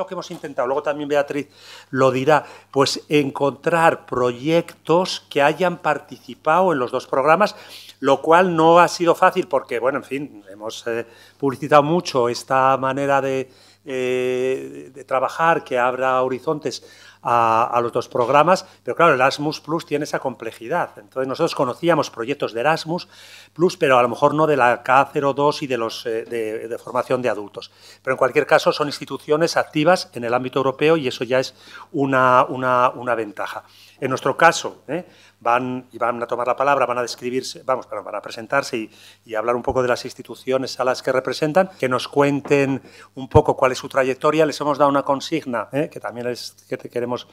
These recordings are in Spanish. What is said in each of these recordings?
lo que hemos intentado, luego también Beatriz lo dirá, pues encontrar proyectos que hayan participado en los dos programas, lo cual no ha sido fácil porque, bueno, en fin, hemos eh, publicitado mucho esta manera de, eh, de trabajar que abra horizontes a, los dos programas, pero claro, Erasmus Plus tiene esa complejidad. Entonces nosotros conocíamos proyectos de Erasmus Plus, pero a lo mejor no de la K02 y de los eh, de, formación de adultos. Pero en cualquier caso son instituciones activas en el ámbito europeo y eso ya es una, una, una ventaja. En nuestro caso, ¿eh? Van, y van a tomar la palabra, van a describirse, vamos, pero van a presentarse y, hablar un poco de las instituciones a las que representan, que nos cuenten un poco cuál es su trayectoria. Les hemos dado una consigna, ¿eh? que también es que queremos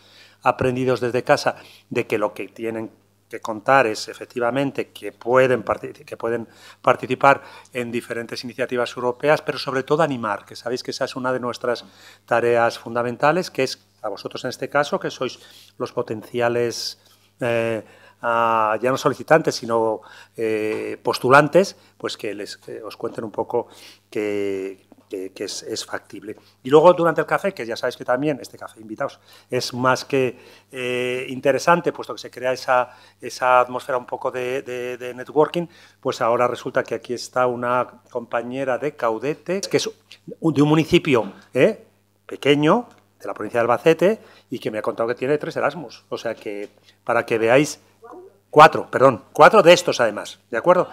aprendidos desde casa, de que lo que tienen que contar es efectivamente que pueden, que pueden participar en diferentes iniciativas europeas, pero sobre todo animar, que sabéis que esa es una de nuestras tareas fundamentales, que es a vosotros en este caso, que sois los potenciales eh, ya no solicitantes, sino eh, postulantes, pues que les os cuenten un poco que, es, factible. Y luego durante el café, que ya sabéis que también este café invitados es más que eh, interesante, puesto que se crea esa, esa atmósfera un poco de, networking, pues ahora resulta que aquí está una compañera de Caudete, que es de un municipio pequeño, de la provincia de Albacete y que me ha contado que tiene tres Erasmus. O sea que, para que veáis, cuatro, perdón, cuatro de estos además, ¿de acuerdo?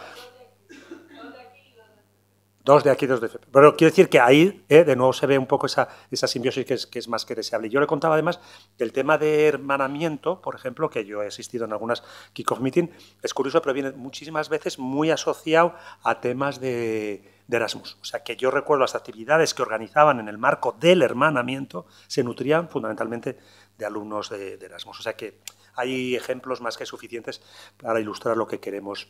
Dos de aquí, dos de Pero quiero decir que ahí eh, de nuevo se ve un poco esa, esa simbiosis que es, que más que deseable. Yo le contaba además del tema de hermanamiento, por ejemplo, que yo he asistido en algunas kick-off meeting, es curioso, pero viene muchísimas veces muy asociado a temas de Erasmus. O sea, que yo recuerdo las actividades que organizaban en el marco del hermanamiento se nutrían fundamentalmente de alumnos de, Erasmus. O sea que hay ejemplos más que suficientes para ilustrar lo que queremos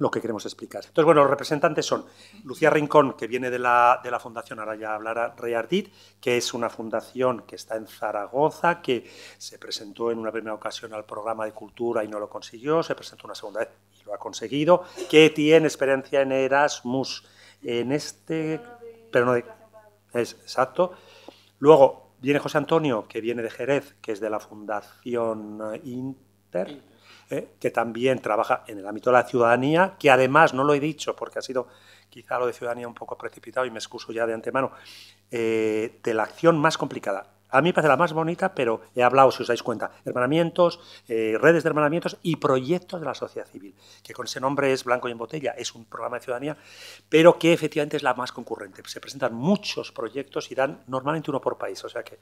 lo que queremos explicar. Entonces, bueno, los representantes son Lucía Rincón, que viene de la, de la fundación, ahora ya hablará Reardit, que es una fundación que está en Zaragoza, que se presentó en una primera ocasión al programa de cultura y no lo consiguió, se presentó una segunda vez y lo ha conseguido, que tiene experiencia en Erasmus, en este, pero no de, es exacto. Luego viene José Antonio, que viene de Jerez, que es de la Fundación Inter, eh, que también trabaja en el ámbito de la ciudadanía, que además, no lo he dicho porque ha sido quizá lo de ciudadanía un poco precipitado y me excuso ya de antemano, eh, de la acción más complicada a mí me parece la más bonita, pero he hablado, si os dais cuenta, hermanamientos, eh, redes de hermanamientos y proyectos de la sociedad civil, que con ese nombre es Blanco y en Botella, es un programa de ciudadanía, pero que efectivamente es la más concurrente. Se presentan muchos proyectos y dan normalmente uno por país, o sea que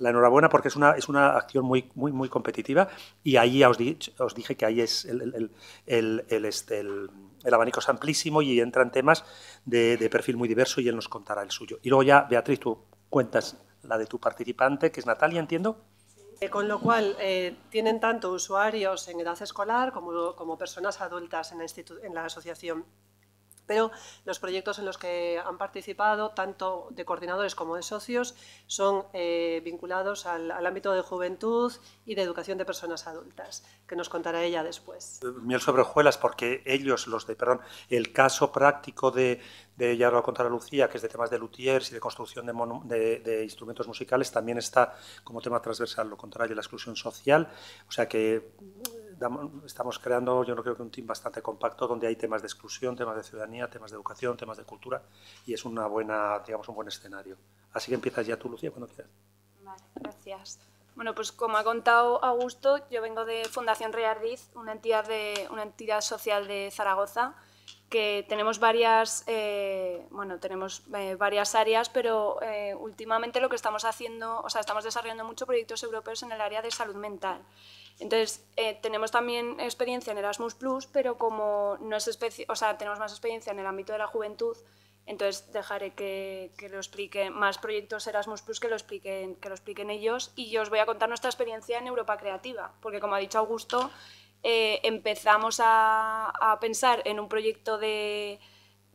la enhorabuena porque es una, es una acción muy, muy, muy competitiva y ahí os, os dije que ahí es el, el, este, el, abanico es amplísimo y entran temas de, perfil muy diverso y él nos contará el suyo. Y luego ya, Beatriz, tú cuentas la de tu participante, que es Natalia, entiendo. Con lo cual, eh, tienen tanto usuarios en edad escolar como, como personas adultas en la, en la asociación pero los proyectos en los que han participado, tanto de coordinadores como de socios, son eh, vinculados al, ámbito de juventud y de educación de personas adultas, que nos contará ella después. Miel sobre hojuelas, porque ellos, los de, perdón, el caso práctico de, de ya lo contará Lucía, que es de temas de luthiers y de construcción de, de, instrumentos musicales, también está como tema transversal, lo contará de la exclusión social, o sea que estamos creando, yo creo que un team bastante compacto donde hay temas de exclusión, temas de ciudadanía, temas de educación, temas de cultura y es una buena, digamos, un buen escenario. Así que empiezas ya tú, Lucía, cuando quieras. Vale, gracias. Bueno, pues como ha contado Augusto, yo vengo de Fundación Reardiz, una entidad, de, una entidad social de Zaragoza, que tenemos varias, eh, bueno, tenemos eh, varias áreas, pero eh, últimamente lo que estamos haciendo, o sea, estamos desarrollando muchos proyectos europeos en el área de salud mental. Entonces, eh, tenemos también experiencia en Erasmus Plus, pero como no es o sea, tenemos más experiencia en el ámbito de la juventud, entonces dejaré que, lo expliquen más proyectos Erasmus Plus que lo, expliquen, que lo expliquen ellos. Y yo os voy a contar nuestra experiencia en Europa Creativa, porque como ha dicho Augusto, eh, empezamos a, pensar en un proyecto de,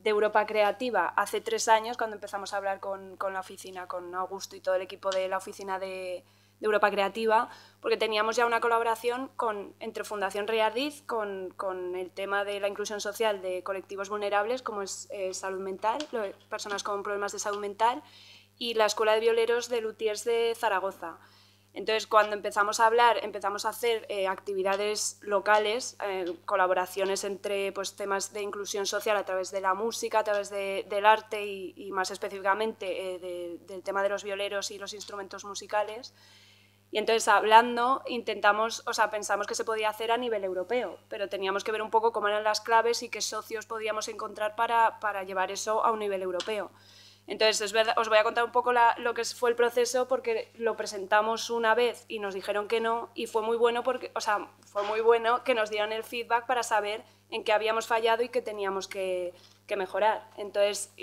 Europa Creativa hace tres años, cuando empezamos a hablar con, con la oficina, con Augusto y todo el equipo de la oficina de de Europa Creativa, porque teníamos ya una colaboración con, entre Fundación Reardiz con, con, el tema de la inclusión social de colectivos vulnerables, como es eh, salud mental, personas con problemas de salud mental, y la Escuela de Violeros de Lutiers de Zaragoza. Entonces, cuando empezamos a hablar, empezamos a hacer eh, actividades locales, eh, colaboraciones entre pues, temas de inclusión social a través de la música, a través del arte y, más específicamente eh, del tema de los violeros y los instrumentos musicales. Y entonces, hablando, intentamos, o sea, pensamos que se podía hacer a nivel europeo, pero teníamos que ver un poco cómo eran las claves y qué socios podíamos encontrar para, para llevar eso a un nivel europeo. Entonces, es verdad, os voy a contar un poco lo que fue el proceso porque lo presentamos una vez y nos dijeron que no y fue muy bueno porque, o sea, fue muy bueno que nos dieran el feedback para saber en qué habíamos fallado y qué teníamos que, mejorar. Entonces,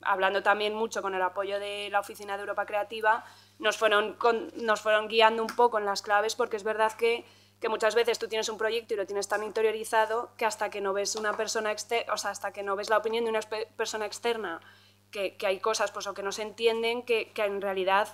hablando también mucho con el apoyo de la Oficina de Europa Creativa, nos fueron, nos fueron guiando un poco en las claves porque es verdad que, que muchas veces tú tienes un proyecto y lo tienes tan interiorizado que hasta que no ves una persona o sea, hasta que no ves la opinión de una persona externa que, hay cosas pues, o que no se entienden que, que en realidad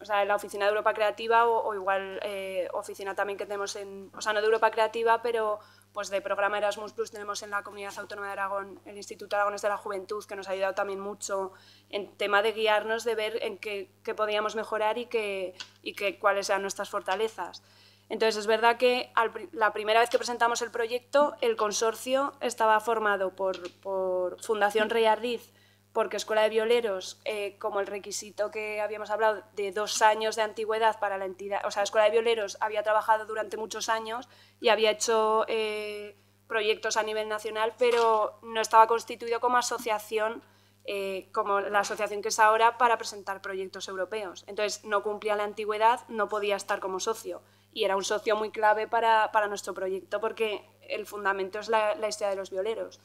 o sea, la oficina de Europa Creativa o, igual eh, oficina también que tenemos en, o sea, no de Europa Creativa, pero pues de programa Erasmus Plus tenemos en la Comunidad Autónoma de Aragón el Instituto Aragones de la Juventud, que nos ha ayudado también mucho en tema de guiarnos, de ver en qué, podíamos mejorar y, qué, y qué, cuáles eran nuestras fortalezas. Entonces, es verdad que la primera vez que presentamos el proyecto, el consorcio estaba formado por, por Fundación Rey Ardiz, porque Escuela de Violeros, eh, como el requisito que habíamos hablado de dos años de antigüedad para la entidad, o sea, Escuela de Violeros había trabajado durante muchos años y había hecho eh, proyectos a nivel nacional, pero no estaba constituido como asociación, eh, como la asociación que es ahora, para presentar proyectos europeos. Entonces, no cumplía la antigüedad, no podía estar como socio. Y era un socio muy clave para, nuestro proyecto porque el fundamento es la historia de los violeros.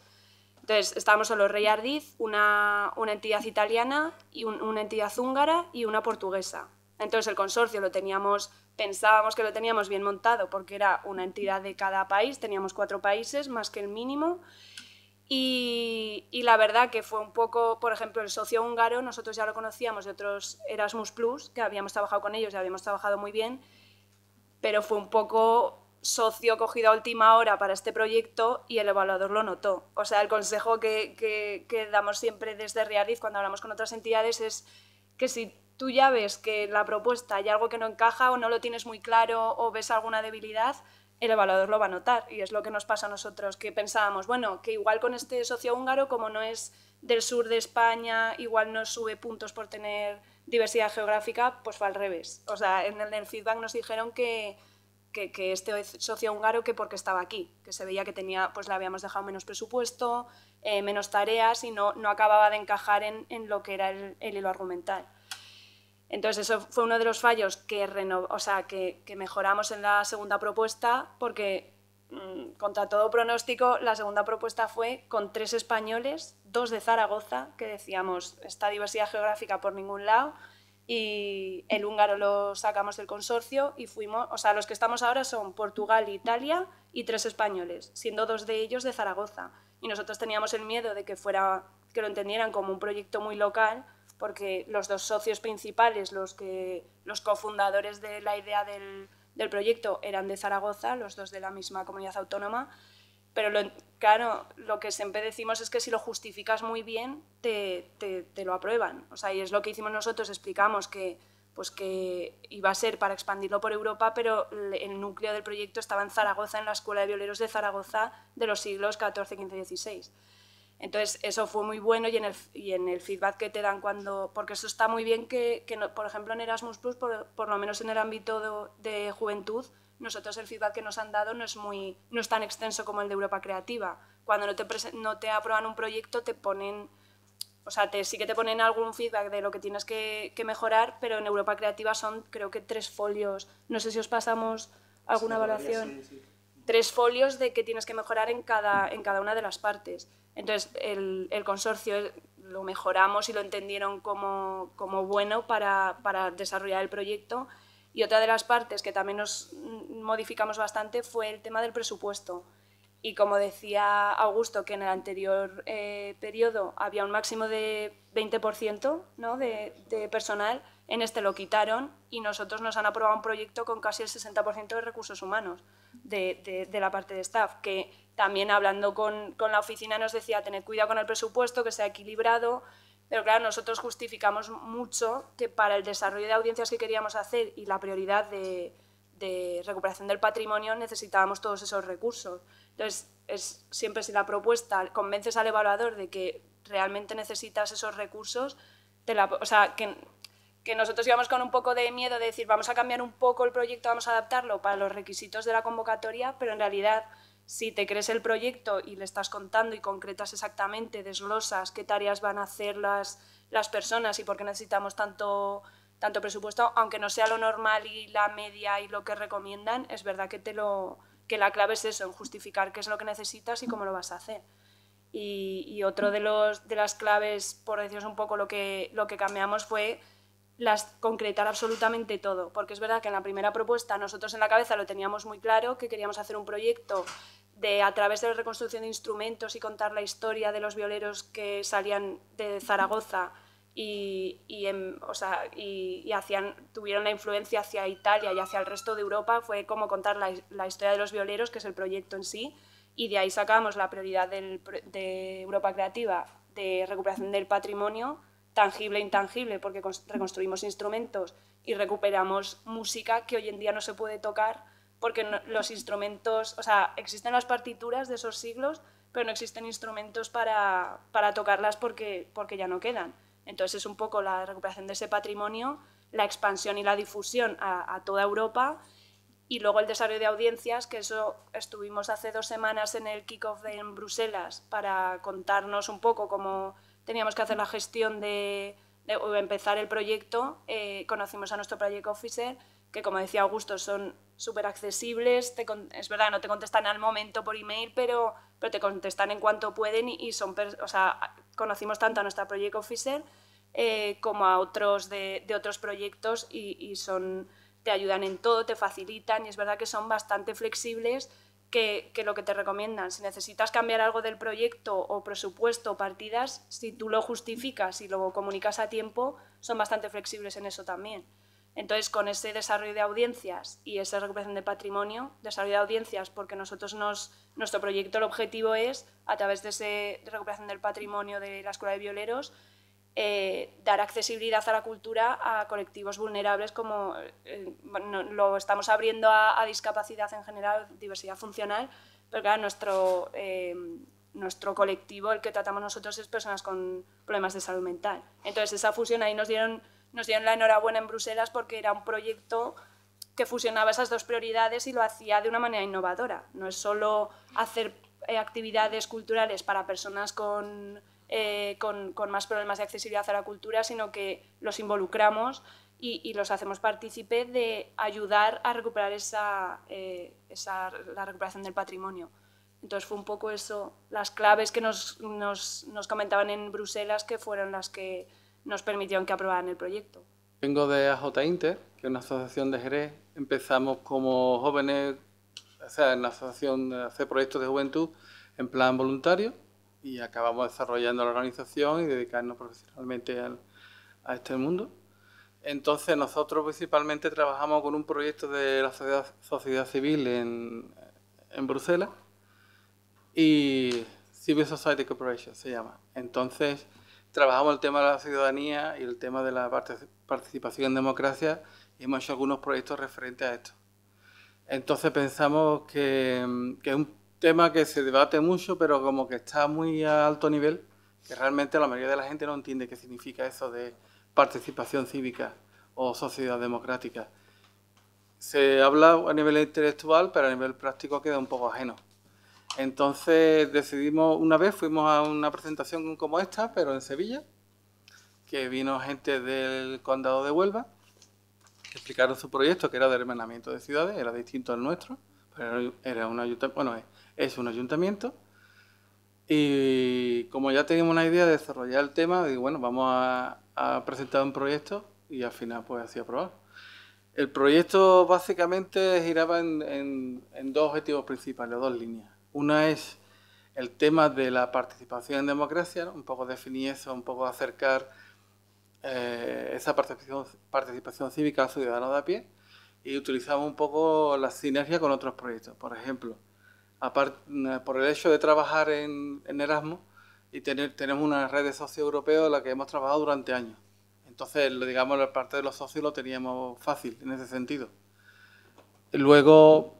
Entonces, estábamos solo Rey Ardiz, una, entidad italiana, y una entidad húngara y una portuguesa. Entonces, el consorcio lo teníamos, pensábamos que lo teníamos bien montado porque era una entidad de cada país, teníamos cuatro países más que el mínimo. Y, y, la verdad que fue un poco, por ejemplo, el socio húngaro, nosotros ya lo conocíamos de otros Erasmus Plus, que habíamos trabajado con ellos y habíamos trabajado muy bien, pero fue un poco socio cogido a última hora para este proyecto y el evaluador lo notó. O sea, el consejo que, que, damos siempre desde Realiz cuando hablamos con otras entidades es que si tú ya ves que la propuesta hay algo que no encaja o no lo tienes muy claro o ves alguna debilidad, el evaluador lo va a notar. Y es lo que nos pasa a nosotros, que pensábamos, bueno, que igual con este socio húngaro, como no es del sur de España, igual no sube puntos por tener diversidad geográfica, pues fue al revés. O sea, en el feedback nos dijeron que que, este socio húngaro que porque estaba aquí, que se veía que tenía, pues le habíamos dejado menos presupuesto, eh, menos tareas y no, no acababa de encajar en, en lo que era el, el, hilo argumental. Entonces eso fue uno de los fallos que, o sea, que, que, mejoramos en la segunda propuesta porque mmm, contra todo pronóstico la segunda propuesta fue con tres españoles, dos de Zaragoza, que decíamos, esta diversidad geográfica por ningún lado, y el húngaro lo sacamos del consorcio y fuimos, o sea, los que estamos ahora son Portugal, Italia y tres españoles, siendo dos de ellos de Zaragoza. Y nosotros teníamos el miedo de que fuera que lo entendieran como un proyecto muy local, porque los dos socios principales, los que los cofundadores de la idea del, del proyecto eran de Zaragoza, los dos de la misma comunidad autónoma, pero lo, claro, lo que siempre decimos es que si lo justificas muy bien, te, lo aprueban. O sea, y es lo que hicimos nosotros, explicamos que, pues que iba a ser para expandirlo por Europa, pero el núcleo del proyecto estaba en Zaragoza, en la Escuela de Violeros de Zaragoza de los siglos XIV, XV y XVI. Entonces, eso fue muy bueno y en el, feedback que te dan cuando... Porque eso está muy bien que, por ejemplo, en Erasmus por, lo menos en el ámbito de juventud, nosotros el feedback que nos han dado no es, muy, no es tan extenso como el de Europa Creativa. Cuando no te, no te aprueban un proyecto te ponen, o sea, te, sí que te ponen algún feedback de lo que tienes que, que, mejorar, pero en Europa Creativa son creo que tres folios. No sé si os pasamos alguna sí, evaluación. Sí, sí. Tres folios de que tienes que mejorar en cada, en cada una de las partes. Entonces, el, el consorcio lo mejoramos y lo entendieron como, como bueno para, para desarrollar el proyecto y otra de las partes que también nos modificamos bastante fue el tema del presupuesto. Y como decía Augusto, que en el anterior eh, periodo había un máximo de 20% ¿no? de, personal, en este lo quitaron y nosotros nos han aprobado un proyecto con casi el 60% de recursos humanos de, de, la parte de staff, que también hablando con, con la oficina nos decía tener cuidado con el presupuesto, que sea equilibrado, Pero claro, nosotros justificamos mucho que para el desarrollo de audiencias que queríamos hacer y la prioridad de, recuperación del patrimonio necesitábamos todos esos recursos. Entonces, es siempre si la propuesta convences al evaluador de que realmente necesitas esos recursos, te la, o sea, que, que nosotros íbamos con un poco de miedo de decir vamos a cambiar un poco el proyecto, vamos a adaptarlo para los requisitos de la convocatoria, pero en realidad si te crees el proyecto y le estás contando y concretas exactamente, desglosas qué tareas van a hacer las, las personas y por qué necesitamos tanto, tanto presupuesto, aunque no sea lo normal y la media y lo que recomiendan, es verdad que, te lo, que la clave es eso, en justificar qué es lo que necesitas y cómo lo vas a hacer. Y, y otro de, los, de las claves, por deciros un poco lo que, lo que cambiamos, fue las concretar absolutamente todo, porque es verdad que en la primera propuesta nosotros en la cabeza lo teníamos muy claro, que queríamos hacer un proyecto de a través de la reconstrucción de instrumentos y contar la historia de los violeros que salían de Zaragoza y, y, o sea, y, hacían, tuvieron la influencia hacia Italia y hacia el resto de Europa, fue como contar la, la, historia de los violeros, que es el proyecto en sí, y de ahí sacamos la prioridad de Europa Creativa de recuperación del patrimonio, tangible e intangible, porque reconstruimos instrumentos y recuperamos música que hoy en día no se puede tocar porque los instrumentos, o sea, existen las partituras de esos siglos, pero no existen instrumentos para, para tocarlas porque, porque ya no quedan. Entonces es un poco la recuperación de ese patrimonio, la expansión y la difusión a, a toda Europa y luego el desarrollo de audiencias, que eso estuvimos hace dos semanas en el kick-off en Bruselas para contarnos un poco cómo teníamos que hacer la gestión de, o empezar el proyecto, eh, conocimos a nuestro project officer, que como decía Augusto, son súper accesibles, es verdad, no te contestan al momento por email, pero, pero te contestan en cuanto pueden y, son, o sea, conocimos tanto a nuestra project officer eh, como a otros de, de otros proyectos y, y, son, te ayudan en todo, te facilitan y es verdad que son bastante flexibles que, lo que te recomiendan. Si necesitas cambiar algo del proyecto o presupuesto o partidas, si tú lo justificas y lo comunicas a tiempo, son bastante flexibles en eso también. Entonces, con ese desarrollo de audiencias y esa recuperación de patrimonio, desarrollo de audiencias, porque nosotros nos, nuestro proyecto, el objetivo es, a través de esa recuperación del patrimonio de la Escuela de Violeros, eh, dar accesibilidad a la cultura a colectivos vulnerables como eh, lo estamos abriendo a, discapacidad en general, diversidad funcional, pero claro, nuestro, eh, nuestro colectivo, el que tratamos nosotros, es personas con problemas de salud mental. Entonces, esa fusión ahí nos dieron, nos dieron la enhorabuena en Bruselas porque era un proyecto que fusionaba esas dos prioridades y lo hacía de una manera innovadora. No es solo hacer actividades culturales para personas con eh, con, con, más problemas de accesibilidad a la cultura, sino que los involucramos y, y los hacemos partícipe de ayudar a recuperar esa, eh, esa, la recuperación del patrimonio. Entonces fue un poco eso, las claves que nos, nos, nos, comentaban en Bruselas que fueron las que nos permitieron que aprobaran el proyecto. Vengo de AJ Inter, que es una asociación de Jerez. Empezamos como jóvenes, o sea, en la asociación de hacer proyectos de juventud en plan voluntario y acabamos desarrollando la organización y dedicarnos profesionalmente a este mundo. Entonces nosotros principalmente trabajamos con un proyecto de la sociedad, sociedad civil en, en, Bruselas y Civil Society Corporation se llama. Entonces trabajamos el tema de la ciudadanía y el tema de la participación en democracia y hemos hecho algunos proyectos referentes a esto. Entonces pensamos que, que es un tema que se debate mucho, pero como que está muy a alto nivel, que realmente la mayoría de la gente no entiende qué significa eso de participación cívica o sociedad democrática. Se habla a nivel intelectual, pero a nivel práctico queda un poco ajeno. Entonces decidimos, una vez fuimos a una presentación como esta, pero en Sevilla, que vino gente del condado de Huelva, explicaron su proyecto, que era de hermanamiento de ciudades, era distinto al nuestro, pero era una bueno, es un ayuntamiento. Y como ya teníamos una idea de desarrollar el tema, digo, bueno, vamos a, presentar un proyecto y al final pues así aprobar. El proyecto básicamente giraba en, dos objetivos principales, dos líneas. Una es el tema de la participación en democracia, un poco definir eso, un poco acercar eh, esa participación, participación cívica al ciudadano de a pie y utilizamos un poco la sinergia con otros proyectos. Por ejemplo, aparte, por el hecho de trabajar en, Erasmus, y tener, tenemos una red de socios europeos en la que hemos trabajado durante años. Entonces, digamos, la parte de los socios lo teníamos fácil en ese sentido. Luego,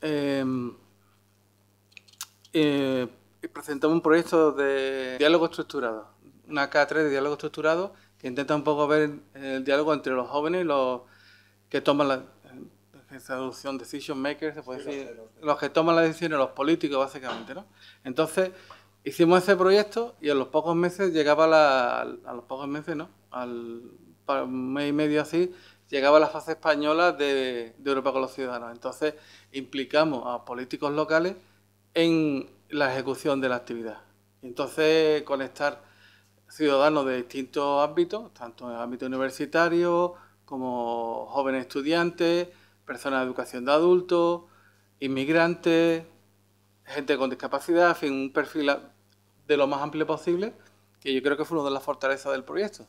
em, eh, presentamos un proyecto de diálogo estructurado, una K3 de diálogo estructurado que intenta un poco ver el diálogo entre los jóvenes y los que toman la traducción decision makers, se puede decir, los, que toman las decisiones, los políticos básicamente, ¿no? Entonces, hicimos ese proyecto y a los pocos meses llegaba la, a los pocos meses, ¿no? Al mes y medio así, llegaba la fase española de, de Europa con los ciudadanos. Entonces, implicamos a políticos locales en la ejecución de la actividad. Entonces, conectar ciudadanos de distintos ámbitos, tanto en el ámbito universitario como jóvenes estudiantes, personas de educación de adultos, inmigrantes, gente con discapacidad, en fin, un perfil de lo más amplio posible, que yo creo que fue una de las fortalezas del proyecto.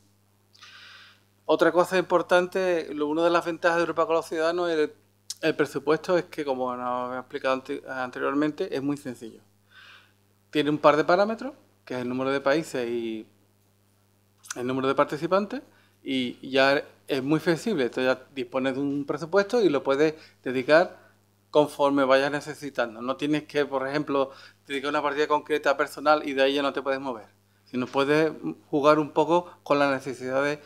Otra cosa importante, una de las ventajas de Europa con los ciudadanos, el, el presupuesto es que, como nos he explicado anteriormente, es muy sencillo. Tiene un par de parámetros, que es el número de países y el número de participantes, y ya es muy flexible. Entonces ya dispones de un presupuesto y lo puedes dedicar conforme vayas necesitando. No tienes que, por ejemplo, dedicar una partida concreta personal y de ahí ya no te puedes mover. Sino puedes jugar un poco con las necesidades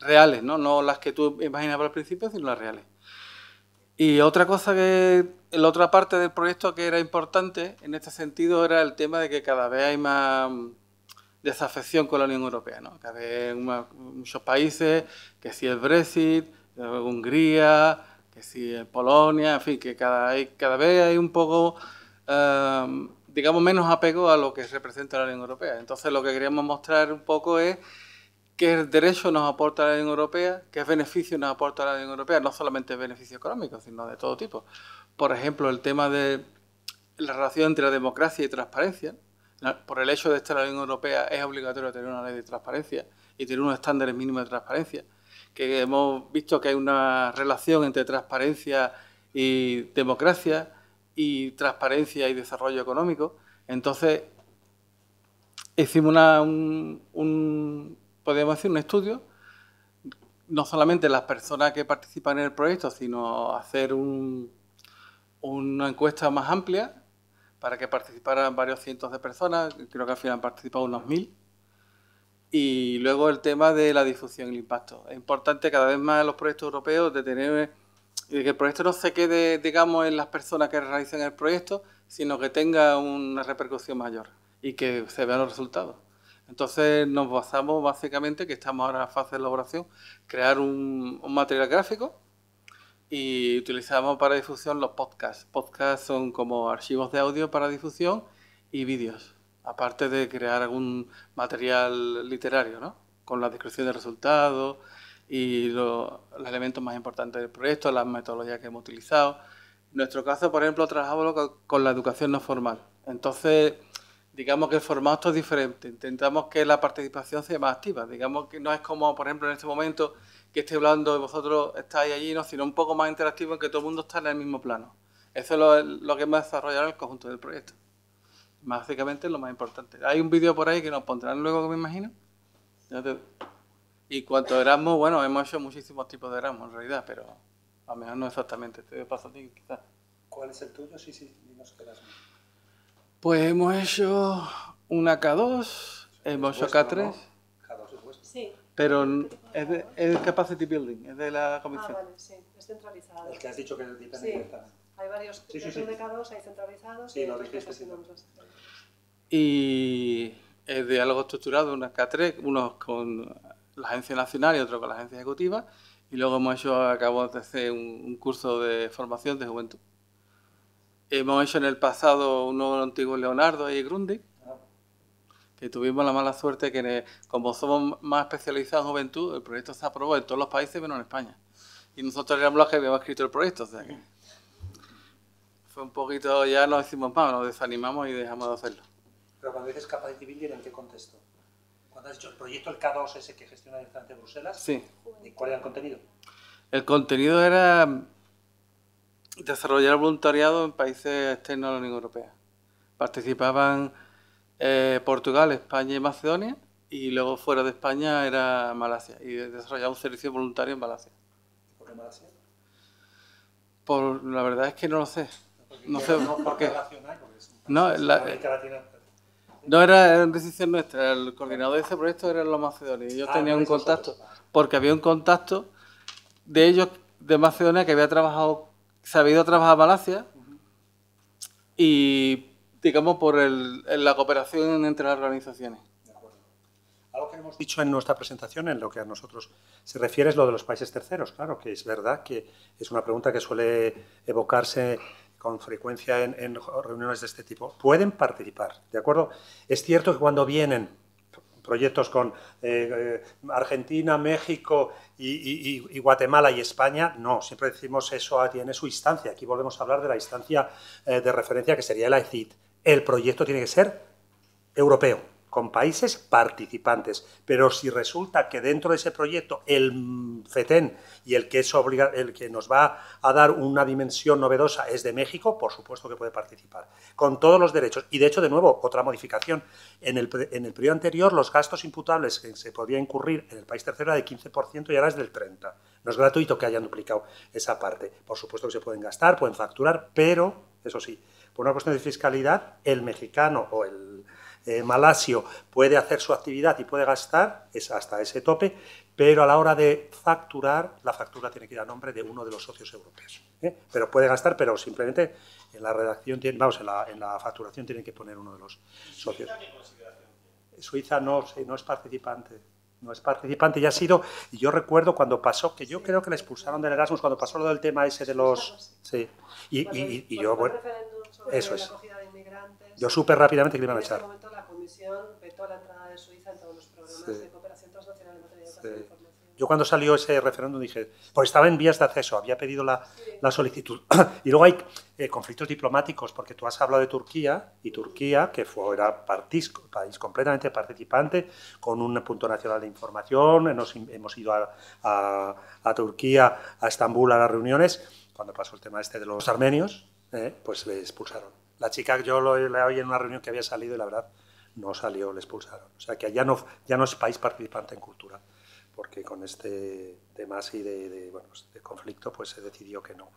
reales, ¿no? No las que tú imaginabas al principio, sino las reales. Y otra cosa que, la otra parte del proyecto que era importante en este sentido era el tema de que cada vez hay más desafección con la Unión Europea, ¿no? Cada vez muchos países, que si el Brexit, Hungría, que si Polonia, en fin, que cada, cada vez hay un poco, em, digamos, menos apego a lo que representa la Unión Europea. Entonces lo que queríamos mostrar un poco es qué derecho nos aporta la Unión Europea, qué beneficio nos aporta la Unión Europea, no solamente beneficios económicos, sino de todo tipo. Por ejemplo, el tema de la relación entre la democracia y transparencia. Por el hecho de estar en la Unión Europea es obligatorio tener una ley de transparencia y tener unos estándares mínimos de transparencia, que hemos visto que hay una relación entre transparencia y democracia y transparencia y desarrollo económico. Entonces, hicimos una, un podríamos decir, un estudio, no solamente las personas que participan en el proyecto, sino hacer una encuesta más amplia para que participaran varios cientos de personas, creo que al final han participado unos mil. Y luego el tema de la difusión y el impacto. Es importante cada vez más en los proyectos europeos de tener de que el proyecto no se quede, digamos, en las personas que realizan el proyecto, sino que tenga una repercusión mayor y que se vean los resultados. Entonces nos basamos básicamente, que estamos ahora en fase de elaboración, crear un, material gráfico y utilizamos para difusión los podcasts. Podcasts son como archivos de audio para difusión y vídeos, aparte de crear algún material literario, ¿no? con la descripción de resultados y los elementos más importantes del proyecto, las metodologías que hemos utilizado. En nuestro caso, por ejemplo, trabajamos con la educación no formal. Entonces, digamos que el formato es diferente. Intentamos que la participación sea más activa. Digamos que no es como, por ejemplo, en este momento que estoy hablando y vosotros estáis allí, no, sino un poco más interactivo en que todo el mundo está en el mismo plano. Eso es lo, que hemos desarrollado en el conjunto del proyecto. Básicamente es lo más importante. Hay un vídeo por ahí que nos pondrán luego, me imagino. Y cuanto a Erasmus, bueno, hemos hecho muchísimos tipos de Erasmus en realidad, pero a lo mejor no exactamente. Te paso a ti, quizás. ¿Cuál es el tuyo? Sí, sí, dinos Erasmus. Pues hemos hecho una K2, hemos hecho K3. K2 es vuestro. Sí. Pero es de, es Capacity Building, es de la comisión. Ah, vale, sí, es centralizado. El que has dicho que depende sí. Hay varios, sí, sí, sí. de K2 hay centralizados sí, y lo dijiste, sí. Y el diálogo estructurado, una K3, unos con la agencia nacional y otro con la agencia ejecutiva. Y luego hemos hecho, acabamos de hacer un, un curso de formación de juventud. Hemos hecho en el pasado uno antiguo Leonardo y Grundy, que tuvimos la mala suerte que como somos más especializados en juventud, el proyecto se aprobó en todos los países menos en España. Y nosotros éramos los que habíamos escrito el proyecto, o sea que fue un poquito, ya nos hicimos más, nos desanimamos y dejamos de hacerlo. Pero cuando dices Capacity Building, ¿en qué contexto? Cuando has dicho el proyecto, el K2 ese que gestiona directamente Bruselas, sí. ¿y cuál era el contenido? El contenido era desarrollar voluntariado en países externos a la Unión Europea. Participaban eh, Portugal, España y Macedonia, y luego fuera de España era Malasia, y desarrollamos un servicio voluntario en Malasia. ¿Por qué Malasia? Por, la verdad es que no lo sé. No sé por qué. No, no era decisión nuestra, el coordinador de ese proyecto era los macedonios. Yo ah, tenía un contacto, porque había un contacto de ellos de Macedonia que había trabajado, se había ido a trabajar a Malasia y digamos por el, la cooperación entre las organizaciones. Algo que hemos dicho en nuestra presentación, en lo que a nosotros se refiere, es lo de los países terceros. Claro, que es verdad que es una pregunta que suele evocarse con frecuencia en, reuniones de este tipo. Pueden participar, ¿de acuerdo? Es cierto que cuando vienen proyectos con eh, eh, Argentina, México y, Guatemala y España, no, siempre decimos eso tiene su instancia. Aquí volvemos a hablar de la instancia eh, de referencia que sería la ECIT. El proyecto tiene que ser europeo con países participantes. Pero si resulta que dentro de ese proyecto el FETEN y el que, es el que nos va a dar una dimensión novedosa es de México, por supuesto que puede participar, con todos los derechos. Y de hecho, de nuevo, otra modificación. En el, en periodo anterior, los gastos imputables que se podía incurrir en el país tercero era de 15% y ahora es del 30%. No es gratuito que hayan duplicado esa parte. Por supuesto que se pueden gastar, pueden facturar, pero, eso sí, por una cuestión de fiscalidad, el mexicano o el eh, malasio puede hacer su actividad y puede gastar, es hasta ese tope, pero a la hora de facturar, la factura tiene que ir a nombre de uno de los socios europeos. ¿eh? Pero puede gastar, pero simplemente en la redacción, vamos, en la, en la facturación tiene que poner uno de los socios. Suiza no, no es participante no es participante y ha sido, y yo recuerdo cuando pasó, que yo creo que le expulsaron del Erasmus, cuando pasó lo del tema ese de los... Sí, y, y, y yo, bueno, eso es. Yo súper rápidamente que iban a echar. Comisión vetó la entrada de Suiza en todos los programas de cooperación transnacional en materia de educación sí. Yo cuando salió ese referéndum dije, pues estaba en vías de acceso, había pedido la, la solicitud. y luego hay eh, conflictos diplomáticos, porque tú has hablado de Turquía, y Turquía, que fue, era país completamente participante, con un punto nacional de información, hemos, hemos ido a, a, a, Turquía, a Estambul a las reuniones, cuando pasó el tema este de los armenios, eh, pues le expulsaron. La chica, yo lo, le oí en una reunión que había salido y la verdad no salió, le expulsaron. O sea que ya no, ya no es país participante en cultura, porque con este tema así de, bueno, pues de conflicto pues se decidió que no.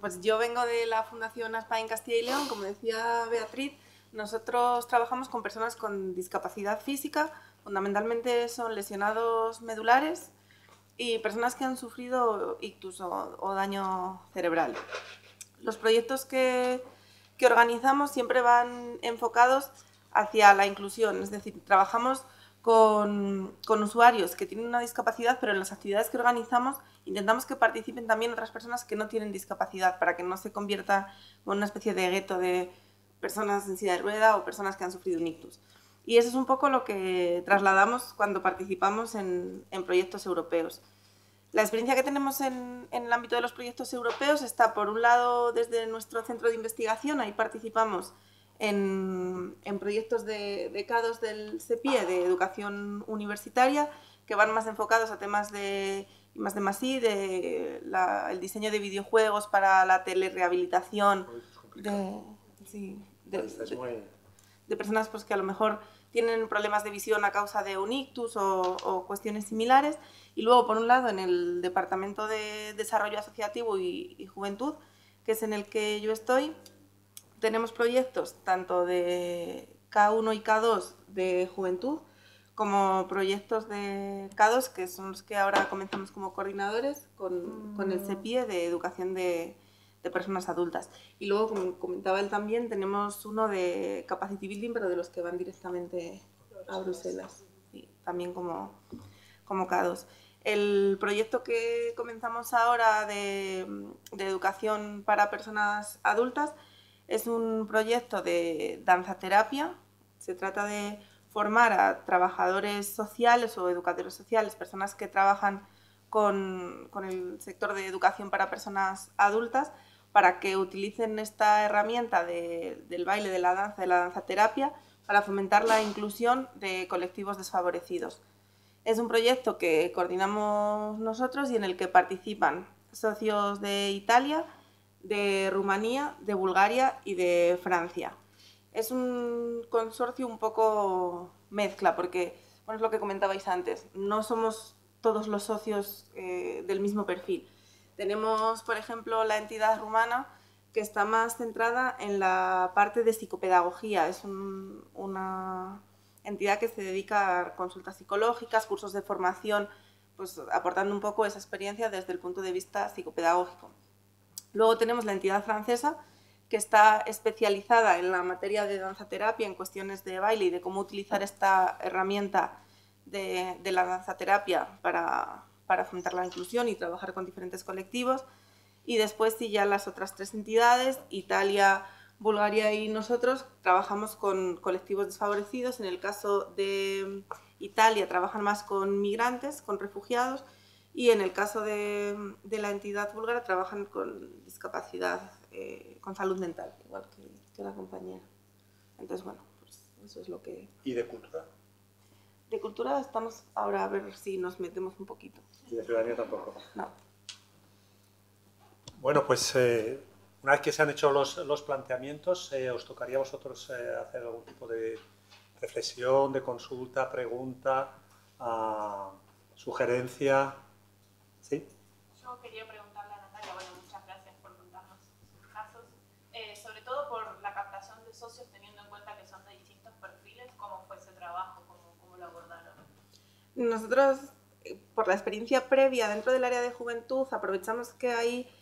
Pues yo vengo de la Fundación ASPA en Castilla y León, como decía Beatriz, nosotros trabajamos con personas con discapacidad física, fundamentalmente son lesionados medulares y personas que han sufrido ictus o daño cerebral. Los proyectos que, organizamos siempre van enfocados hacia la inclusión, es decir, trabajamos con, usuarios que tienen una discapacidad, pero en las actividades que organizamos intentamos que participen también otras personas que no tienen discapacidad, para que no se convierta en una especie de gueto de personas en silla de rueda o personas que han sufrido un ictus. Y eso es un poco lo que trasladamos cuando participamos en proyectos europeos. La experiencia que tenemos en, en, el ámbito de los proyectos europeos está, por un lado, desde nuestro centro de investigación, ahí participamos en, proyectos de, de, CADOS del CEPIE, de educación universitaria, que van más enfocados a temas de más de más de el diseño de videojuegos para la telerehabilitación de, de, personas pues, que a lo mejor tienen problemas de visión a causa de un ictus o, o, cuestiones similares. Y luego, por un lado, en el Departamento de Desarrollo Asociativo y, y Juventud, que es en el que yo estoy, tenemos proyectos tanto de K1 y K2 de juventud, como proyectos de K2, que son los que ahora comenzamos como coordinadores con, con el mm. CEPIE de educación de, de, personas adultas. Y luego, como comentaba él también, tenemos uno de Capacity Building, pero de los que van directamente a Bruselas, también como, como K2. El proyecto que comenzamos ahora de, de educación para personas adultas es un proyecto de danza terapia. Se trata de formar a trabajadores sociales o educadores sociales, personas que trabajan con, el sector de educación para personas adultas, para que utilicen esta herramienta del baile, de la danza, de la danza terapia, para fomentar la inclusión de colectivos desfavorecidos. Es un proyecto que coordinamos nosotros y en el que participan socios de Italia, de Rumanía, de Bulgaria y de Francia. es un consorcio un poco mezcla, porque, bueno, es lo que comentabais antes, no somos todos los socios eh, del mismo perfil. Tenemos, por ejemplo, la entidad rumana que está más centrada en la parte de psicopedagogía. Es una entidad que se dedica a consultas psicológicas, cursos de formación, pues aportando un poco esa experiencia desde el punto de vista psicopedagógico. Luego tenemos la entidad francesa, que está especializada en la materia de danza terapia, en cuestiones de baile y de cómo utilizar esta herramienta de, la danza terapia para, para afrontar la inclusión y trabajar con diferentes colectivos. Y después sí ya las otras tres entidades, Italia, Bulgaria y nosotros, trabajamos con colectivos desfavorecidos. En el caso de Italia trabajan más con migrantes, con refugiados, y en el caso de, de la entidad búlgara trabajan con discapacidad, eh, con salud mental, igual que, que, la compañía. Entonces, bueno, pues eso es lo que... ¿Y de cultura? De cultura estamos ahora a ver si nos metemos un poquito. ¿Y de ciudadanía tampoco? No. Bueno, pues eh, una vez que se han hecho los, los planteamientos, eh, ¿os tocaría a vosotros eh, hacer algún tipo de reflexión, de consulta, pregunta, uh, sugerencia? ¿Sí? Yo quería preguntarle a Natalia, bueno, muchas gracias por contarnos sus casos, eh, sobre todo por la captación de socios, teniendo en cuenta que son de distintos perfiles, ¿cómo fue ese trabajo? ¿Cómo, cómo lo abordaron? Nosotros, por la experiencia previa dentro del área de juventud, aprovechamos que hay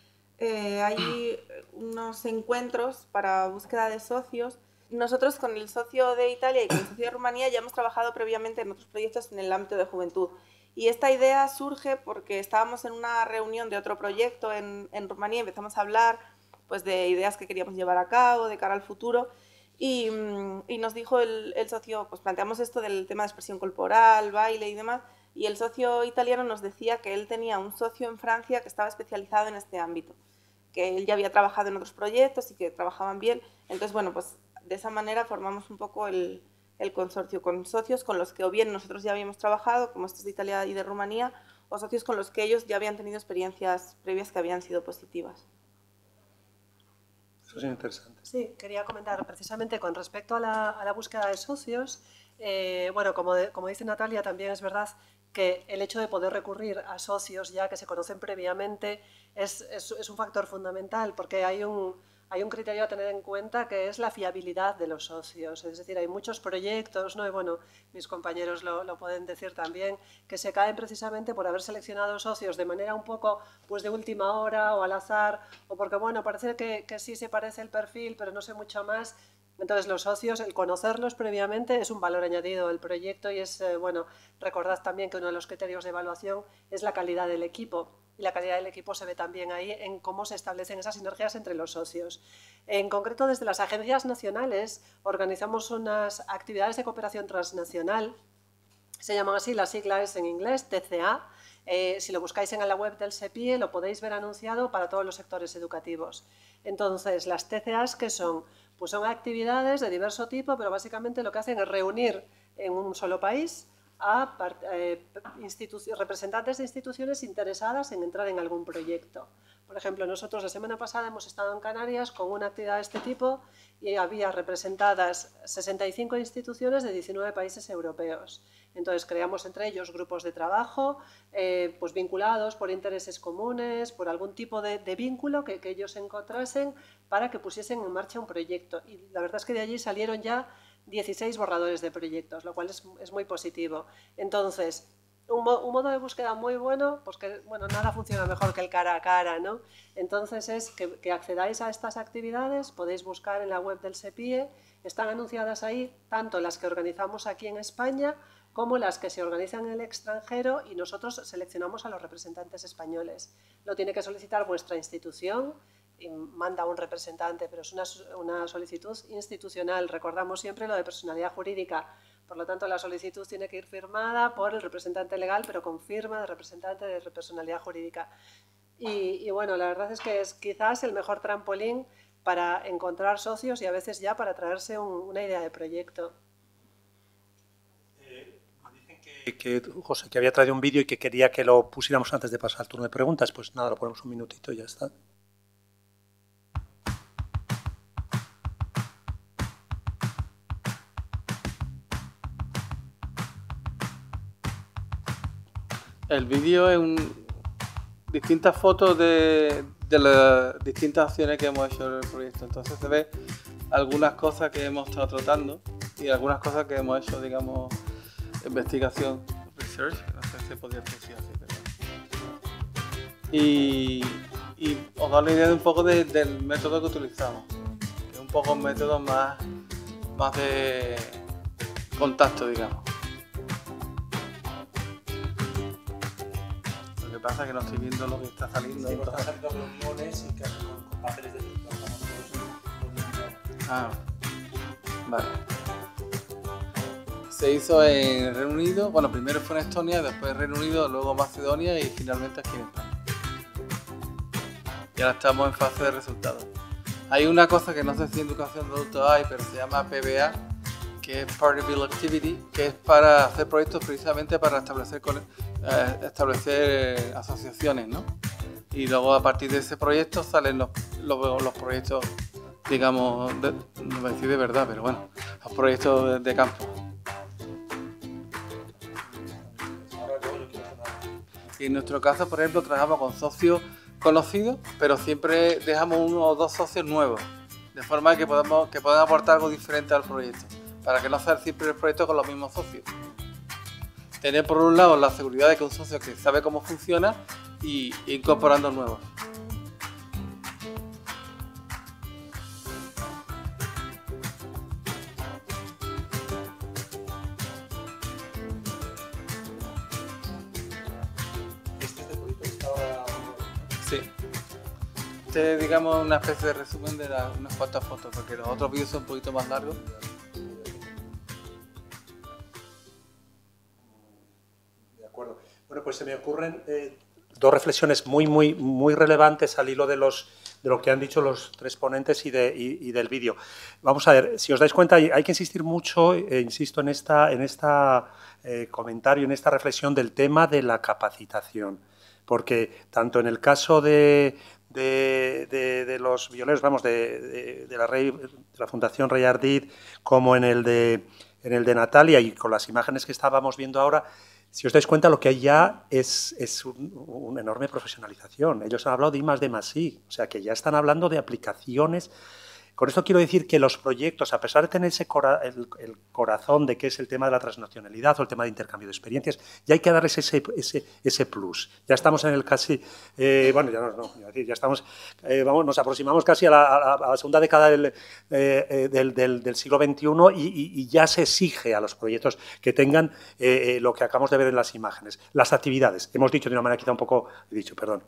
eh, hay unos encuentros para búsqueda de socios. Nosotros con el socio de Italia y con el socio de Rumanía ya hemos trabajado previamente en otros proyectos en el ámbito de juventud. Y esta idea surge porque estábamos en una reunión de otro proyecto en, en Rumanía, y empezamos a hablar pues, de ideas que queríamos llevar a cabo de cara al futuro. Y, y nos dijo el, el, socio, pues planteamos esto del tema de expresión corporal, baile y demás, y el socio italiano nos decía que él tenía un socio en Francia que estaba especializado en este ámbito que él ya había trabajado en otros proyectos y que trabajaban bien. Entonces, bueno, pues de esa manera formamos un poco el, el consorcio con socios con los que o bien nosotros ya habíamos trabajado, como estos de Italia y de Rumanía, o socios con los que ellos ya habían tenido experiencias previas que habían sido positivas. Eso es interesante. Sí, quería comentar precisamente con respecto a la, a la búsqueda de socios. Eh, bueno, como, de, como dice Natalia, también es verdad que el hecho de poder recurrir a socios ya que se conocen previamente es, es, un factor fundamental porque hay un, hay un criterio a tener en cuenta que es la fiabilidad de los socios. Es decir, hay muchos proyectos, ¿no? y bueno, mis compañeros lo, lo, pueden decir también, que se caen precisamente por haber seleccionado socios de manera un poco pues, de última hora o al azar, o porque bueno, parece que, que sí se parece el perfil, pero no sé mucho más. Entonces, los socios, el conocerlos previamente es un valor añadido del proyecto y es, eh, bueno, recordad también que uno de los criterios de evaluación es la calidad del equipo. Y la calidad del equipo se ve también ahí en cómo se establecen esas sinergias entre los socios. En concreto, desde las agencias nacionales organizamos unas actividades de cooperación transnacional. Se llaman así, las siglas en inglés, TCA. Eh, si lo buscáis en la web del SEPIE, lo podéis ver anunciado para todos los sectores educativos. Entonces, las TCAs, que son? Pues son actividades de diverso tipo, pero básicamente lo que hacen es reunir en un solo país a eh, representantes de instituciones interesadas en entrar en algún proyecto. Por ejemplo, nosotros la semana pasada hemos estado en Canarias con una actividad de este tipo y había representadas 65 instituciones de 19 países europeos. Entonces creamos entre ellos grupos de trabajo eh, pues vinculados por intereses comunes, por algún tipo de, vínculo que, ellos encontrasen para que pusiesen en marcha un proyecto. Y la verdad es que de allí salieron ya 16 borradores de proyectos, lo cual es, muy positivo. Entonces, un, un, modo de búsqueda muy bueno, pues que bueno, nada funciona mejor que el cara a cara, ¿no? Entonces es que, que accedáis a estas actividades, podéis buscar en la web del SEPIE, están anunciadas ahí tanto las que organizamos aquí en España como las que se organizan en el extranjero y nosotros seleccionamos a los representantes españoles. Lo tiene que solicitar vuestra institución manda un representante, pero es una, una solicitud institucional. Recordamos siempre lo de personalidad jurídica. Por lo tanto, la solicitud tiene que ir firmada por el representante legal, pero con firma de representante de personalidad jurídica. Y, y bueno, la verdad es que es quizás el mejor trampolín para encontrar socios y a veces ya para traerse un, una idea de proyecto que, José, que había traído un vídeo y que quería que lo pusiéramos antes de pasar al turno de preguntas. Pues nada, lo ponemos un minutito y ya está. El vídeo es un... distintas fotos de, de las distintas acciones que hemos hecho en el proyecto. Entonces se ve algunas cosas que hemos estado tratando y algunas cosas que hemos hecho, digamos, investigación, research, no sé si podría decir así, pero... Y, y os da la idea de un poco de- del método que utilizamos, que es un poco un método más, más de contacto, digamos. Lo que pasa es que no estoy viendo lo que está saliendo. entonces- reuniones y con, papeles de Ah, vale. Se hizo en Reino Unido, bueno, primero fue en Estonia, después Reino Unido, luego Macedonia y finalmente aquí en España. Y ahora estamos en fase de resultados. Hay una cosa que no sé si en educación de adultos hay, pero se llama PBA, que es Party Bill Activity, que es para hacer proyectos precisamente para establecer, eh, establecer eh, asociaciones, ¿no? Y luego a partir de ese proyecto salen los, los, proyectos digamos, no voy a decir de verdad, pero bueno, los proyectos de campo. En nuestro caso, por ejemplo, trabajamos con socios conocidos, pero siempre dejamos uno o dos socios nuevos, de forma que podamos que puedan aportar algo diferente al proyecto, para que no sea siempre el proyecto con los mismos socios. Tener por un lado la seguridad de que un socio que sabe cómo funciona y incorporando nuevos. Este es, digamos, una especie de resumen de la- unas cuantas fotos, porque los otros vídeos son un poquito más largos. De acuerdo. Bueno, pues se me ocurren eh, dos reflexiones muy, muy, muy relevantes al hilo de, los, de lo que han dicho los tres ponentes y, de, y- del vídeo. Vamos a ver, si os dais cuenta, hay, hay que insistir mucho, eh, insisto, en esta, en esta eh, comentario, en esta reflexión del tema de la capacitación. Porque tanto en el caso de, de, de- los violeros, vamos, de, de- la, Rey- de la Fundación Rey Ardid, como en el, de, en el de Natalia y con las imágenes que estábamos viendo ahora, si os dais cuenta, lo que hay ya es, es un- una enorme profesionalización. Ellos han hablado de I más de I, o sea que ya están hablando de aplicaciones. Con esto quiero decir que los proyectos, a pesar de tener ese el, corazón de que es el tema de la transnacionalidad o el tema de intercambio de experiencias, ya hay que darles ese, plus. Ya estamos en el casi, eh, bueno, ya no, ya estamos, eh, vamos, nos aproximamos casi a la, segunda década del, eh, eh, siglo XXI y, y- ya se exige a los proyectos que tengan lo que acabamos de ver en las imágenes, las actividades. Hemos dicho de una manera quizá un poco, he dicho, perdón,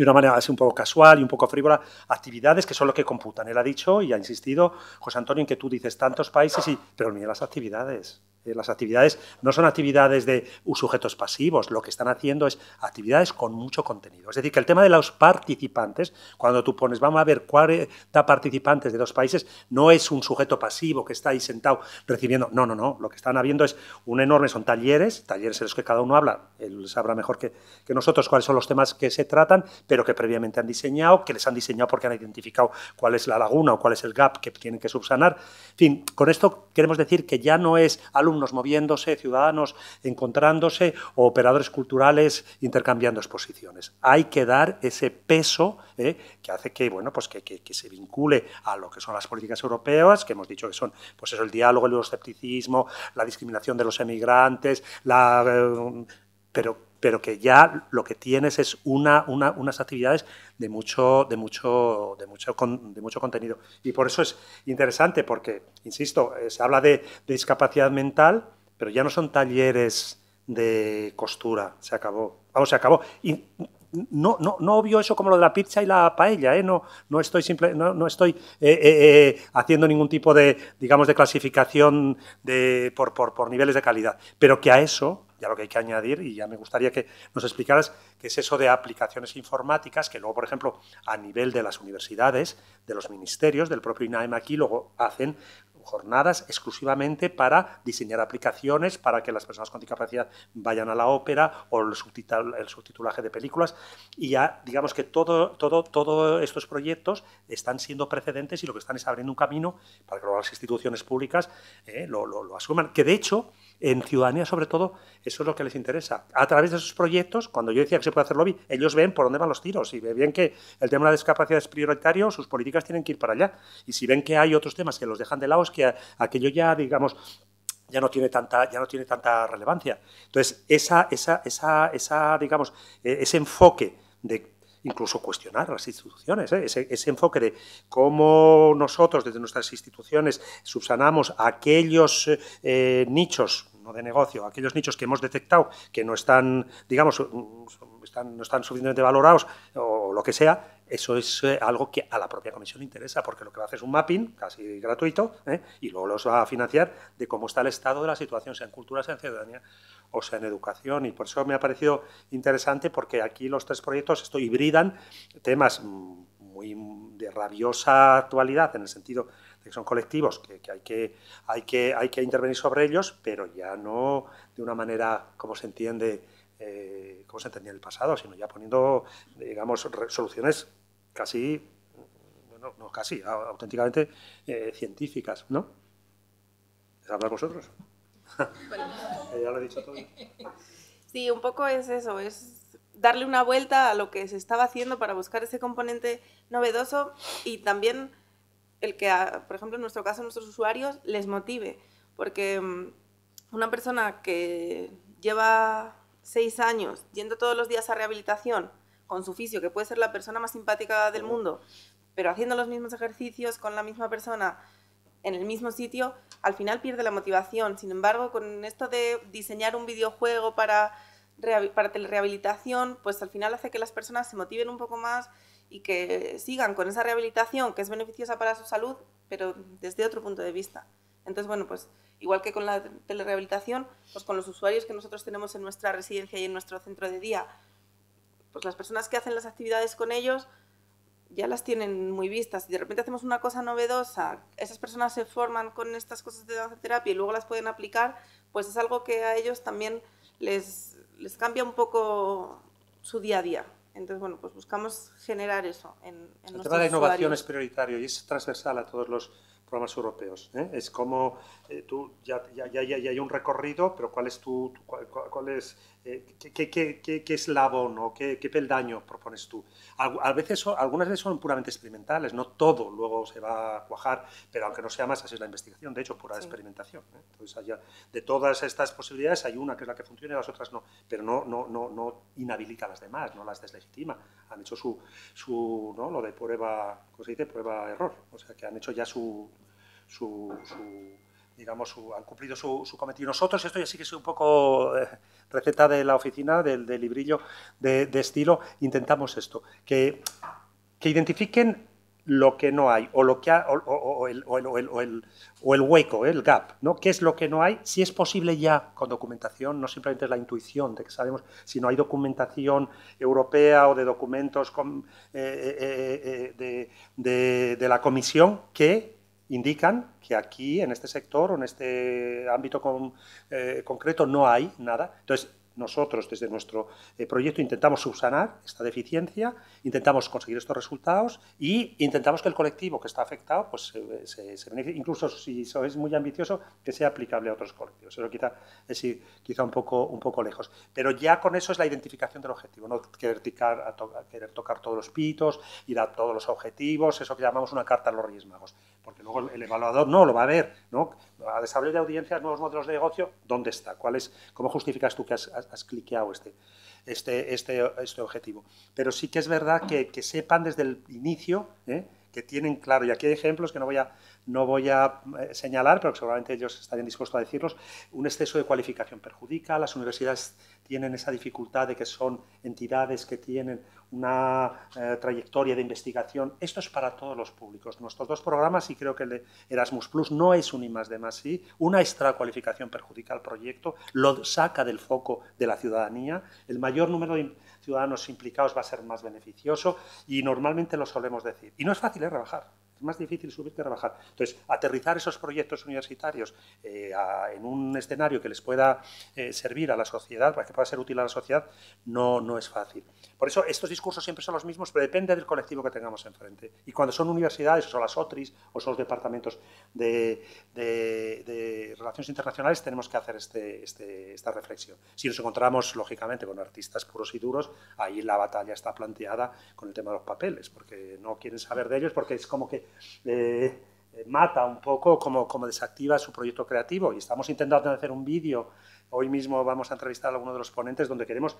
de una manera así un poco casual y un poco frívola, actividades que son lo que computan. Él ha dicho y ha insistido, José Antonio, en que tú dices tantos países, y, pero mira las actividades. Las actividades no son actividades de sujetos pasivos, lo que están haciendo es actividades con mucho contenido. Es decir, que el tema de los participantes, cuando tú pones, vamos a ver 40 participantes de dos países, no es un sujeto pasivo que está ahí sentado recibiendo, no, no, no, lo que están habiendo es un enorme, son talleres, talleres en los que cada uno habla, él sabrá mejor que, que nosotros cuáles son los temas que se tratan, pero que previamente han diseñado, que les han diseñado porque han identificado cuál es la laguna o cuál es el gap que tienen que subsanar. En fin, con esto queremos decir que ya no es alumnos moviéndose, ciudadanos encontrándose o operadores culturales intercambiando exposiciones. Hay que dar ese peso ¿eh? que hace que, bueno, pues que, que- se vincule a lo que son las políticas europeas, que hemos dicho que son pues eso, el diálogo, el euroscepticismo, la discriminación de los emigrantes, la, eh, pero, pero que ya lo que tienes es una, una- unas actividades de mucho, de, mucho, de, mucho, de mucho contenido. Y por eso es interesante, porque, insisto, eh, se habla de, discapacidad mental, pero ya no son talleres de costura, se acabó. Vamos, se acabó. Y no, no, no obvio eso como lo de la pizza y la paella, ¿eh? no, no estoy, simple, no, no estoy eh, eh, haciendo ningún tipo de, digamos, de clasificación de, por, por, por niveles de calidad, pero que a eso, ya lo que hay que añadir, y ya me gustaría que nos explicaras, qué es eso de aplicaciones informáticas, que luego, por ejemplo, a nivel de las universidades, de los ministerios, del propio INAEM aquí, luego hacen jornadas exclusivamente para diseñar aplicaciones para que las personas con discapacidad vayan a la ópera o el, subtitul- el subtitulaje de películas y ya digamos que todo, todo, todos estos proyectos están siendo precedentes y lo que están es abriendo un camino para que luego las instituciones públicas eh, lo- lo asuman. Que de hecho en ciudadanía, sobre todo, eso es lo que les interesa. A través de esos proyectos, cuando yo decía que se puede hacer lobby, ellos ven por dónde van los tiros y ven que el tema de la discapacidad es prioritario, sus políticas tienen que ir para allá. Y si ven que hay otros temas que los dejan de lado, es que aquello ya, digamos, ya no tiene tanta, ya no tiene tanta relevancia. Entonces, esa, esa, esa, esa digamos, e, ese enfoque de incluso cuestionar las instituciones, ¿eh? ese, enfoque de cómo nosotros desde nuestras instituciones subsanamos aquellos eh, nichos de negocio, aquellos nichos que hemos detectado que no están, digamos, están, no están suficientemente valorados o lo que sea, eso es eh, algo que a la propia comisión le interesa, porque lo que va a hacer es un mapping casi gratuito y luego los va a financiar de cómo está el estado de la situación, sea en cultura, sea en ciudadanía o sea en educación. Y por eso me ha parecido interesante, porque aquí los tres proyectos esto hibridan temas muy de rabiosa actualidad, en el sentido que son colectivos, que, hay, que, hay, que, hay que intervenir sobre ellos, pero ya no de una manera como se entiende, eh, como se entendía en el pasado, sino ya poniendo, digamos, soluciones casi, bueno, no casi, auténticamente eh, científicas, ¿no? ¿Les hablar vosotros? ya lo he dicho todo. Sí, un poco es eso, es darle una vuelta a lo que se estaba haciendo para buscar ese componente novedoso y también el que, por ejemplo, en nuestro caso, a nuestros usuarios les motive, porque mm, una persona que lleva seis años yendo todos los días a rehabilitación con su fisio, que puede ser la persona más simpática del mundo, pero haciendo los mismos ejercicios con la misma persona en el mismo sitio, al final pierde la motivación. Sin embargo, con esto de diseñar un videojuego para, para telerehabilitación, pues al final hace que las personas se motiven un poco más y que sigan con esa rehabilitación que es beneficiosa para su salud, pero desde otro punto de vista. Entonces, bueno, pues igual que con la telerehabilitación, pues con los usuarios que nosotros tenemos en nuestra residencia y en nuestro centro de día, pues las personas que hacen las actividades con ellos ya las tienen muy vistas. Y de repente hacemos una cosa novedosa, esas personas se forman con estas cosas de danza terapia y luego las pueden aplicar, pues es algo que a ellos también les, les cambia un poco su día a día. Entonces, bueno, pues buscamos generar eso en, en El tema de la innovación es prioritario y es transversal a todos los programas europeos. ¿eh? Es como eh, tú ya, ya, ya, ya, hay un recorrido, pero ¿cuál es tu, cuál, cuál, es eh, qué, qué, qué, qué, eslabón o qué, qué, peldaño propones tú? A, veces algunas veces son puramente experimentales, no todo luego se va a cuajar, pero aunque no sea más, así es la investigación, de hecho, pura sí. experimentación. Entonces, allá, de todas estas posibilidades hay una que es la que funciona y las otras no, pero no, no, no, no inhabilita a las demás, no las deslegitima. Han hecho su, su ¿no? lo de prueba, ¿cómo se dice? Prueba-error, o sea, que han hecho ya su su, su digamos, han cumplido su, su, cometido. Nosotros, esto ya sí que es un poco eh, receta de la oficina, del, librillo de, estilo, intentamos esto, que, que, identifiquen lo que no hay, o, lo que ha, o, o, el, o, el, el, o el hueco, el gap, ¿no? ¿Qué es lo que no hay? Si es posible ya con documentación, no simplemente es la intuición de que sabemos, si no hay documentación europea o de documentos eh, eh, de, de la comisión que indican que aquí, en este sector o en este ámbito con, eh, concreto, no hay nada. Entonces, nosotros desde nuestro eh, proyecto intentamos subsanar esta deficiencia, intentamos conseguir estos resultados y intentamos que el colectivo que está afectado pues, se, se beneficie, incluso si es muy ambicioso, que sea aplicable a otros colectivos. Eso quizá es quizá un poco, un poco lejos. Pero ya con eso es la identificación del objetivo, no querer, ticar, a to, querer tocar todos los pitos, ir a todos los objetivos, eso que llamamos una carta a los Reyes Magos. Porque luego el evaluador no lo va a ver, ¿no? A desarrollo de audiencias, nuevos modelos de negocio, ¿dónde está? ¿Cuál ¿Cómo justificas tú que has, has, has cliqueado este, este, este, este objetivo? Pero sí que es verdad que, que sepan desde el inicio, ¿eh? que tienen claro, y aquí hay ejemplos que no voy a, no voy a eh, señalar, pero que seguramente ellos estarían dispuestos a decirlos, un exceso de cualificación perjudica, las universidades tienen esa dificultad de que son entidades que tienen una eh, trayectoria de investigación. Esto es para todos los públicos. Nuestros dos programas, y creo que el Erasmus Plus no es un I más de más una extra cualificación perjudica al proyecto, lo saca del foco de la ciudadanía, el mayor número de ciudadanos implicados va a ser más beneficioso y normalmente lo solemos decir. Y no es fácil, ¿eh? Rebajar Es más difícil subir que rebajar. Entonces, aterrizar esos proyectos universitarios eh, en un escenario que les pueda eh, servir a la sociedad, para que pueda ser útil a la sociedad, no, no es fácil. Por eso, estos discursos siempre son los mismos, pero depende del colectivo que tengamos enfrente. Y cuando son universidades, o son las OTRIS, o son los departamentos de, relaciones internacionales, tenemos que hacer este, este, esta reflexión. Si nos encontramos, lógicamente, con artistas puros y duros, ahí la batalla está planteada con el tema de los papeles, porque no quieren saber de ellos, porque es como que eh, mata un poco, como, como desactiva su proyecto creativo. Y estamos intentando hacer un vídeo Hoy mismo vamos a entrevistar a alguno de los ponentes donde queremos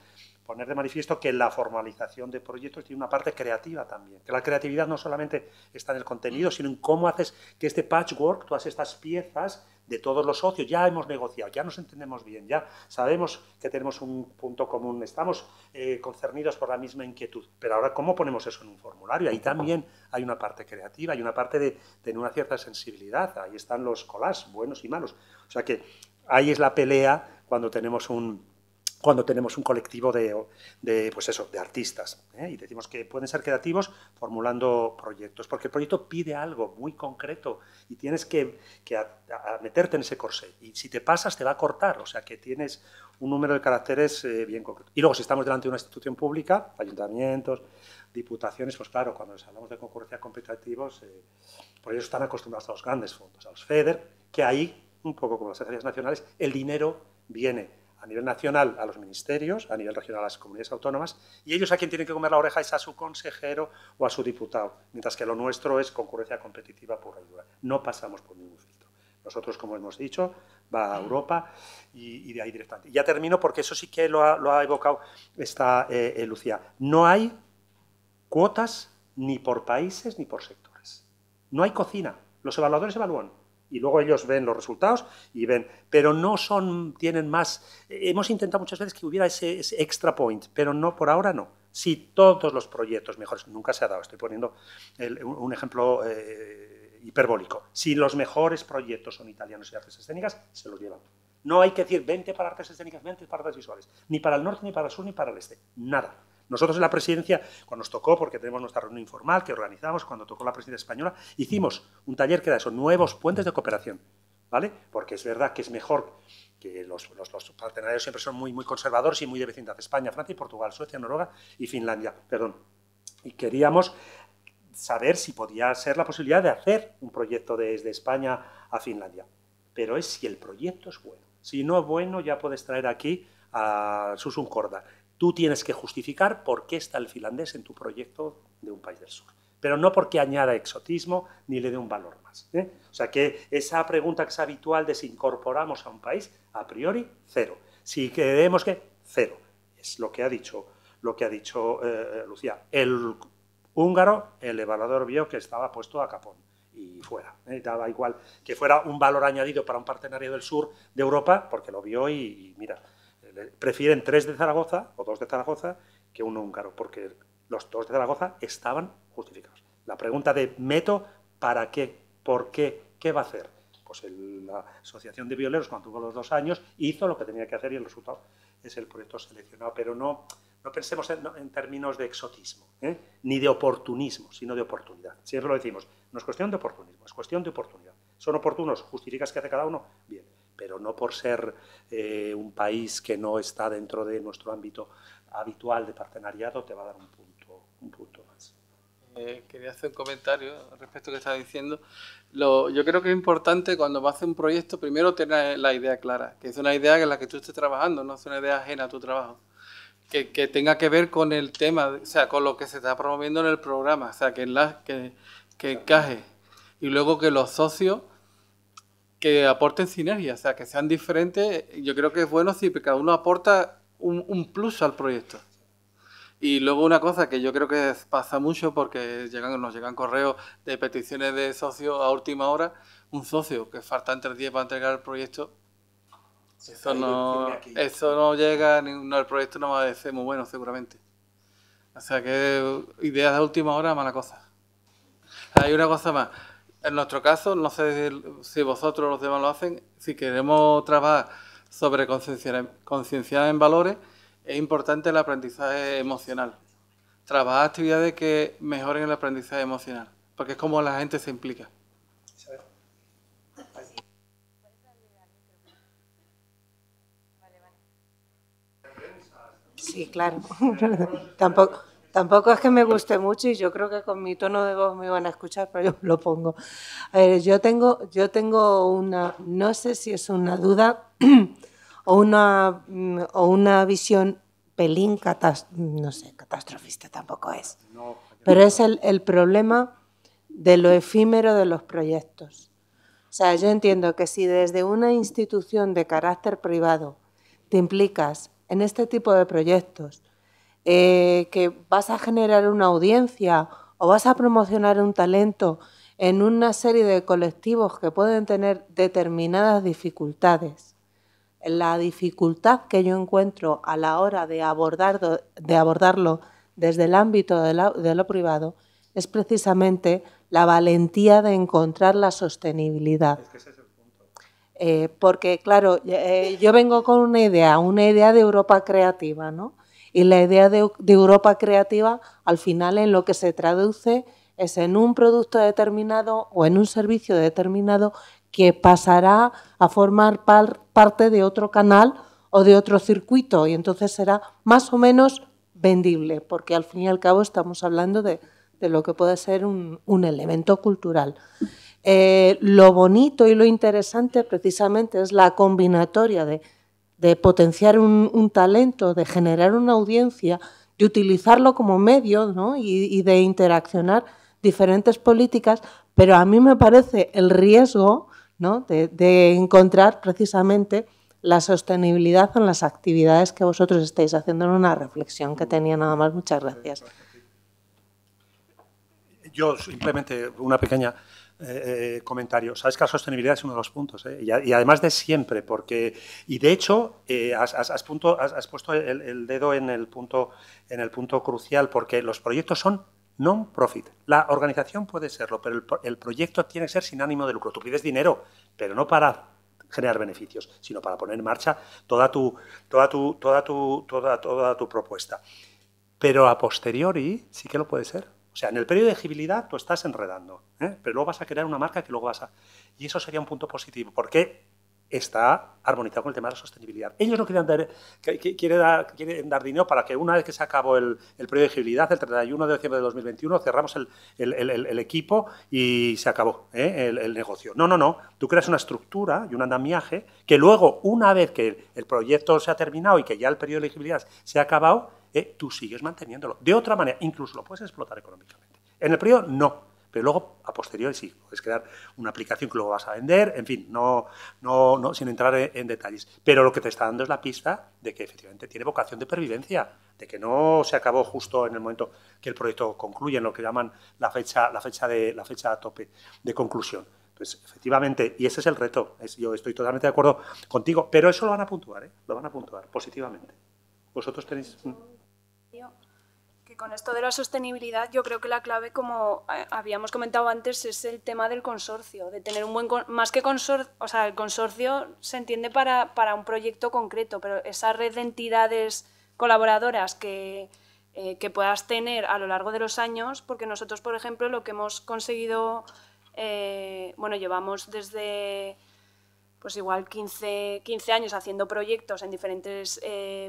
poner de manifiesto que la formalización de proyectos tiene una parte creativa también, que la creatividad no solamente está en el contenido, sino en cómo haces que este patchwork, todas estas piezas de todos los socios, ya hemos negociado, ya nos entendemos bien, ya sabemos que tenemos un punto común, estamos eh, concernidos por la misma inquietud, pero ahora ¿cómo ponemos eso en un formulario? Ahí también hay una parte creativa, hay una parte de tener una cierta sensibilidad, ahí están los colas, buenos y malos. O sea que ahí es la pelea cuando tenemos un, cuando tenemos un colectivo de, pues eso, de artistas. ¿eh? Y decimos que pueden ser creativos formulando proyectos, porque el proyecto pide algo muy concreto y tienes que, meterte en ese corsé. Y si te pasas, te va a cortar, o sea que tienes un número de caracteres eh, bien concreto. Y luego, si estamos delante de una institución pública, ayuntamientos, diputaciones, pues claro, cuando les hablamos de concurrencia competitivos, eh, por ellos están acostumbrados a los grandes fondos, a los FEDER, que ahí, un poco como las agencias nacionales, el dinero viene a nivel nacional a los ministerios, a nivel regional a las comunidades autónomas, y ellos a quien tienen que comer la oreja es a su consejero o a su diputado, mientras que lo nuestro es concurrencia competitiva pura y dura. No pasamos por ningún filtro. Nosotros, como hemos dicho, va a Europa y, de ahí directamente. ya termino porque eso sí que lo ha, evocado esta eh, eh, Lucía. No hay cuotas ni por países ni por sectores. No hay cocina. Los evaluadores evalúan y luego ellos ven los resultados y ven, pero no son, tienen más. Hemos intentado muchas veces que hubiera ese, extra point, pero no, por ahora no. Si todos los proyectos mejores, nunca se ha dado, estoy poniendo un ejemplo eh, hiperbólico, si los mejores proyectos son italianos y artes escénicas, se los llevan. No hay que decir 20 para artes escénicas, 20 para artes visuales, ni para el norte, ni para el sur, ni para el este, nada. Nosotros en la presidencia, cuando nos tocó, porque tenemos nuestra reunión informal que organizamos, cuando tocó la presidencia española, hicimos un taller que era eso, nuevos puentes de cooperación, ¿vale? Porque es verdad que es mejor que los, los, partenarios siempre son muy, conservadores y muy de vecindad. España, Francia Portugal, Suecia, Noruega y Finlandia, perdón. Y queríamos saber si podía ser la posibilidad de hacer un proyecto desde España a Finlandia. Pero es si el proyecto es bueno. Si no es bueno, ya puedes traer aquí a Susun Corda Tú tienes que justificar por qué está el finlandés en tu proyecto de un país del sur, pero no porque añada exotismo ni le dé un valor más. ¿eh? O sea que esa pregunta que es habitual de si incorporamos a un país, a priori, cero. Si creemos que, cero. Es lo que ha dicho, lo que ha dicho eh, Lucía. El húngaro, el evaluador vio que estaba puesto a capón y fuera. ¿eh? Daba igual que fuera un valor añadido para un partenario del sur de Europa, porque lo vio y mira, prefieren tres de Zaragoza o dos de Zaragoza que uno húngaro, porque los dos de Zaragoza estaban justificados. La pregunta de Meto, ¿para qué? ¿Por qué? ¿Qué va a hacer? Pues la Asociación de Violeros, cuando tuvo los dos años, hizo lo que tenía que hacer y el resultado es el proyecto seleccionado. Pero no, no pensemos en, términos de exotismo, ¿eh? ni de oportunismo, sino de oportunidad. Siempre lo decimos, no es cuestión de oportunismo, es cuestión de oportunidad. ¿Son oportunos? ¿Justificas que hace cada uno? Bien pero no por ser eh, un país que no está dentro de nuestro ámbito habitual de partenariado te va a dar un punto, un punto más. Eh, quería hacer un comentario respecto a lo que estaba diciendo. yo creo que es importante cuando vas a hacer un proyecto, primero tener la idea clara, que es una idea en la que tú estés trabajando, no es una idea ajena a tu trabajo. Que, que, tenga que ver con el tema, o sea, con lo que se está promoviendo en el programa, o sea, que, la, que, que encaje. Y luego que los socios que aporten sinergia, o sea, que sean diferentes. Yo creo que es bueno si cada uno aporta un, plus al proyecto. Y luego una cosa que yo creo que pasa mucho porque llegan, nos llegan correos de peticiones de socios a última hora, un socio que falta entre 10 para entregar el proyecto, eso no, eso no llega, no, el proyecto no va a ser muy bueno seguramente. O sea que ideas de última hora, mala cosa. Hay una cosa más, en nuestro caso, no sé si vosotros los demás lo hacen, si queremos trabajar sobre concienciar en valores, es importante el aprendizaje emocional. Trabajar actividades que mejoren el aprendizaje emocional, porque es como la gente se implica. Sí, claro. tampoco, tampoco es que me guste mucho y yo creo que con mi tono de voz me van a escuchar, pero yo lo pongo. A ver, yo tengo, yo tengo una, no sé si es una duda o una, o una visión pelín no sé, catastrofista tampoco es. Pero es el, el problema de lo efímero de los proyectos. O sea, yo entiendo que si desde una institución de carácter privado te implicas en este tipo de proyectos, eh, que vas a generar una audiencia o vas a promocionar un talento en una serie de colectivos que pueden tener determinadas dificultades. La dificultad que yo encuentro a la hora de, abordar, de abordarlo desde el ámbito de, lo privado es precisamente la valentía de encontrar la sostenibilidad. Eh, porque, claro, eh, yo vengo con una idea, una idea de Europa creativa, ¿no? Y la idea de, Europa creativa, al final, en lo que se traduce es en un producto determinado o en un servicio determinado que pasará a formar parte de otro canal o de otro circuito y entonces será más o menos vendible, porque al fin y al cabo estamos hablando de, lo que puede ser un elemento cultural. Eh, lo bonito y lo interesante precisamente es la combinatoria de, potenciar un, talento, de generar una audiencia, de utilizarlo como medio y, de interaccionar diferentes políticas, pero a mí me parece el riesgo de, encontrar precisamente la sostenibilidad en las actividades que vosotros estáis haciendo en una reflexión que tenía nada más. Muchas gracias. Yo simplemente una pequeña eh, eh, comentario. Sabes que la sostenibilidad es uno de los puntos, ¿eh? y, además de siempre, porque, y de hecho, has, punto, has, puesto el, dedo en el, punto, en el punto crucial, porque los proyectos son non-profit. La organización puede serlo, pero el, proyecto tiene que ser sin ánimo de lucro. Tú pides dinero, pero no para generar beneficios, sino para poner en marcha toda tu, toda tu, toda tu, toda, toda tu propuesta. Pero a posteriori sí que lo puede ser. O sea, en el periodo de elegibilidad tú estás enredando, ¿eh? pero luego vas a crear una marca que luego vas a... Y eso sería un punto positivo, porque está armonizado con el tema de la sostenibilidad. Ellos no quieren dar, quieren dar, dinero para que una vez que se acabó el, periodo de elegibilidad, el 31 de diciembre de 2021, cerramos el, equipo y se acabó ¿eh? el, negocio. No, no, no. Tú creas una estructura y un andamiaje que luego, una vez que el proyecto se ha terminado y que ya el periodo de elegibilidad se ha acabado, eh, tú sigues manteniéndolo. De otra manera, incluso lo puedes explotar económicamente. En el periodo, no. Pero luego, a posteriori, sí, puedes crear una aplicación que luego vas a vender, en fin, no, no, no sin entrar en, detalles. Pero lo que te está dando es la pista de que efectivamente tiene vocación de pervivencia, de que no se acabó justo en el momento que el proyecto concluye, en lo que llaman la fecha, la fecha, de, la fecha a tope de conclusión. Entonces, efectivamente, y ese es el reto, yo estoy totalmente de acuerdo contigo, pero eso lo van a puntuar, ¿eh? lo van a puntuar positivamente. Vosotros tenéis con esto de la sostenibilidad, yo creo que la clave, como eh, habíamos comentado antes, es el tema del consorcio, de tener un buen, más que consorcio, o sea, el consorcio se entiende para, para, un proyecto concreto, pero esa red de entidades colaboradoras que, eh, que puedas tener a lo largo de los años, porque nosotros, por ejemplo, lo que hemos conseguido, eh, bueno, llevamos desde pues igual 15, 15 años haciendo proyectos en diferentes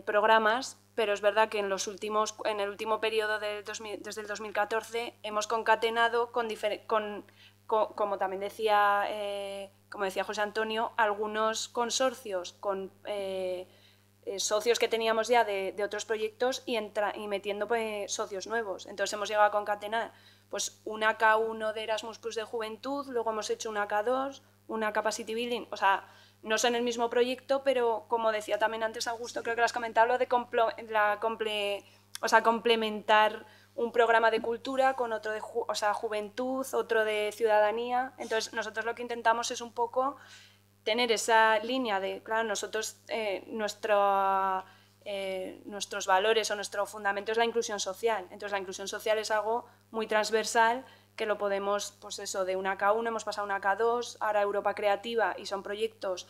programas, pero es verdad que en, los últimos, en el último periodo de desde el 2014 hemos concatenado con, con, como también decía, eh, como decía José Antonio, algunos consorcios con eh, eh, socios que teníamos ya de, otros proyectos y metiendo pues, socios nuevos. Entonces hemos llegado a concatenar pues, una K1 de Erasmus Plus de Juventud, luego hemos hecho una K2, una Capacity Building, o sea, no son el mismo proyecto, pero como decía también antes Augusto, creo que lo has comentado, de comple o sea, complementar un programa de cultura con otro de o sea, juventud, otro de ciudadanía. Entonces, nosotros lo que intentamos es un poco tener esa línea de, claro, nosotros, eh, eh, nuestros valores o nuestro fundamento es la inclusión social. Entonces, la inclusión social es algo muy transversal que lo podemos, pues eso, de una K1 hemos pasado a una K2, ahora Europa Creativa y son proyectos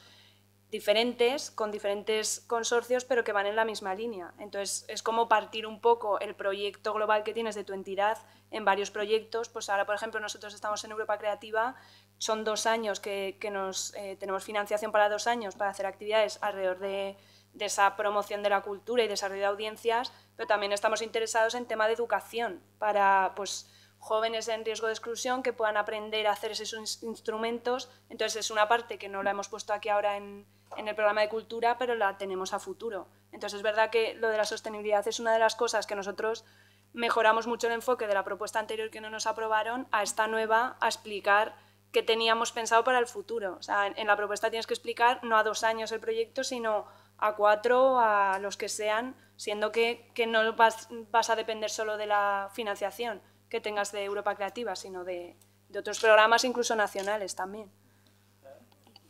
diferentes, con diferentes consorcios, pero que van en la misma línea. Entonces, es como partir un poco el proyecto global que tienes de tu entidad en varios proyectos. Pues ahora, por ejemplo, nosotros estamos en Europa Creativa, son dos años que, nos, eh, tenemos financiación para dos años para hacer actividades alrededor de, de esa promoción de la cultura y desarrollo de audiencias, pero también estamos interesados en tema de educación para pues, jóvenes en riesgo de exclusión que puedan aprender a hacer esos instrumentos. Entonces es una parte que no la hemos puesto aquí ahora en, el programa de cultura, pero la tenemos a futuro. Entonces es verdad que lo de la sostenibilidad es una de las cosas que nosotros mejoramos mucho el enfoque de la propuesta anterior que no nos aprobaron a esta nueva, a explicar qué teníamos pensado para el futuro. O sea, en la propuesta tienes que explicar no a dos años el proyecto, sino a cuatro, a los que sean, siendo que, que no vas, vas, a depender solo de la financiación que tengas de Europa Creativa, sino de, de otros programas, incluso nacionales también.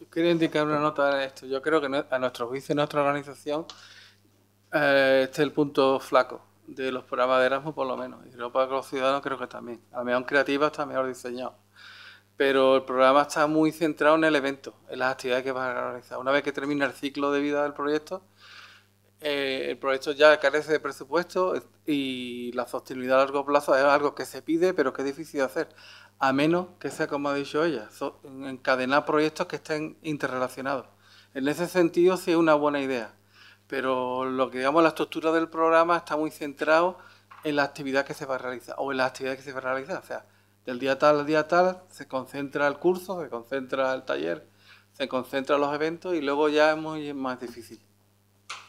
Quiero indicar una nota en esto. Yo creo que a nuestro juicio, nuestra organización, eh, este es el punto flaco de los programas de Erasmus, por lo menos. Y Europa con los ciudadanos creo que también. A lo mejor creativa está mejor diseñado. Pero el programa está muy centrado en el evento, en las actividades que vas a realizar. Una vez que termina el ciclo de vida del proyecto, eh, el proyecto ya carece de presupuesto y la sostenibilidad a largo plazo es algo que se pide, pero que es difícil de hacer a menos que sea, como ha dicho ella, encadenar proyectos que estén interrelacionados. En ese sentido sí es una buena idea, pero lo que digamos la estructura del programa está muy centrado en la actividad que se va a realizar, o en las actividades que se va a realizar. O sea, del día tal al día tal se concentra el curso, se concentra el taller, se concentra los eventos y luego ya es muy más difícil.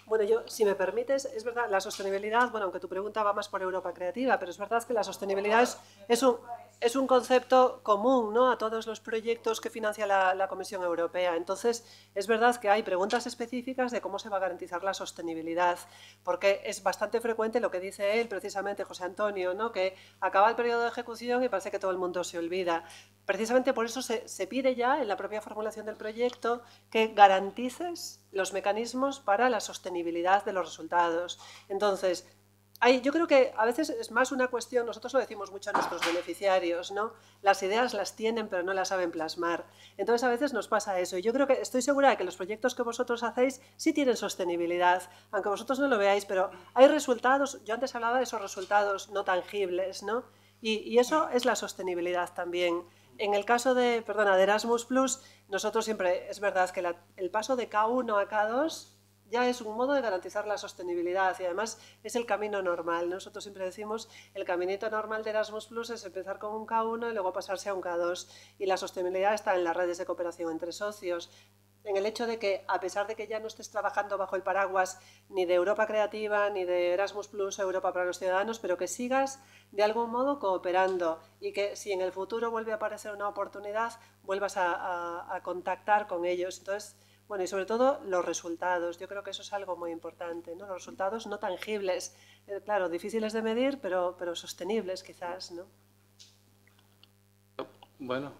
Bueno, yo, si me permites, es verdad, la sostenibilidad, bueno, aunque tu pregunta va más por Europa Creativa, pero es verdad que la sostenibilidad es un, es un concepto común ¿no? a todos los proyectos que financia la, Comisión Europea. Entonces, es verdad que hay preguntas específicas de cómo se va a garantizar la sostenibilidad, porque es bastante frecuente lo que dice él, precisamente José Antonio, ¿no? que acaba el periodo de ejecución y parece que todo el mundo se olvida. Precisamente por eso se, se pide ya en la propia formulación del proyecto que garantices los mecanismos para la sostenibilidad de los resultados. Entonces, yo creo que a veces es más una cuestión, nosotros lo decimos mucho a nuestros beneficiarios, ¿no? Las ideas las tienen pero no las saben plasmar. Entonces a veces nos pasa eso. Y yo creo que estoy segura de que los proyectos que vosotros hacéis sí tienen sostenibilidad, aunque vosotros no lo veáis, pero hay resultados, yo antes hablaba de esos resultados no tangibles, ¿no? Y, y eso es la sostenibilidad también. En el caso de, perdona, de Erasmus Plus, nosotros siempre, es verdad que el paso de K1 a K2 ya es un modo de garantizar la sostenibilidad y además es el camino normal. Nosotros siempre decimos el caminito normal de Erasmus Plus es empezar con un K1 y luego pasarse a un K2 y la sostenibilidad está en las redes de cooperación entre socios, en el hecho de que, a pesar de que ya no estés trabajando bajo el paraguas ni de Europa Creativa, ni de Erasmus Plus, Europa para los Ciudadanos, pero que sigas de algún modo cooperando y que si en el futuro vuelve a aparecer una oportunidad, vuelvas a, a contactar con ellos. Entonces, bueno, y sobre todo los resultados. Yo creo que eso es algo muy importante, ¿no? Los resultados no tangibles, eh, claro, difíciles de medir, pero, pero sostenibles quizás, ¿no? Bueno,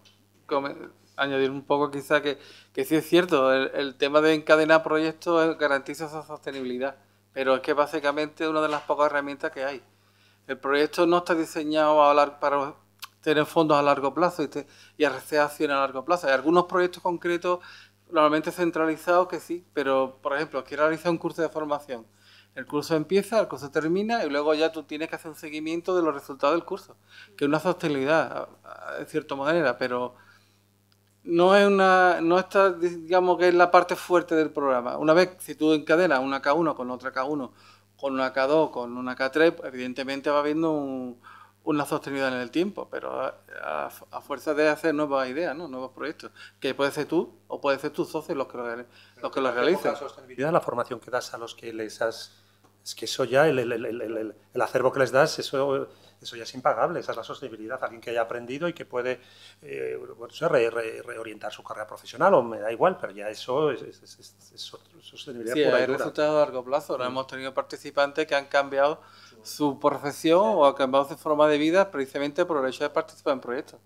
añadir un poco quizá que, que sí es cierto, el, tema de encadenar proyectos garantiza esa sostenibilidad, pero es que básicamente es una de las pocas herramientas que hay. El proyecto no está diseñado a para tener fondos a largo plazo y, y hacer acciones a largo plazo. Hay algunos proyectos concretos normalmente centralizado que sí, pero por ejemplo, quiero realizar un curso de formación. El curso empieza, el curso termina y luego ya tú tienes que hacer un seguimiento de los resultados del curso, que es una sostenibilidad, de cierta manera, pero no es una, no está, digamos que es la parte fuerte del programa. Una vez, si tú encadenas una K1 con otra K1, con una K2, con una K3, evidentemente va habiendo un, una sostenibilidad en el tiempo, pero a, fuerza de hacer nuevas ideas, ¿no? nuevos proyectos, que puede ser tú o puede ser tus socios los que lo, los que lo realicen. La sostenibilidad, la formación que das a los que les has... Es que eso ya, el, el, el, el acervo que les das, eso, eso ya es impagable, esa es la sostenibilidad. Alguien que haya aprendido y que puede eh, reorientar su carrera profesional, o me da igual, pero ya eso es, sostenibilidad sí, hay resultados a largo plazo. Ahora mm. hemos tenido participantes que han cambiado su profesión o ha cambiado su forma de vida precisamente por el hecho de participar en proyectos.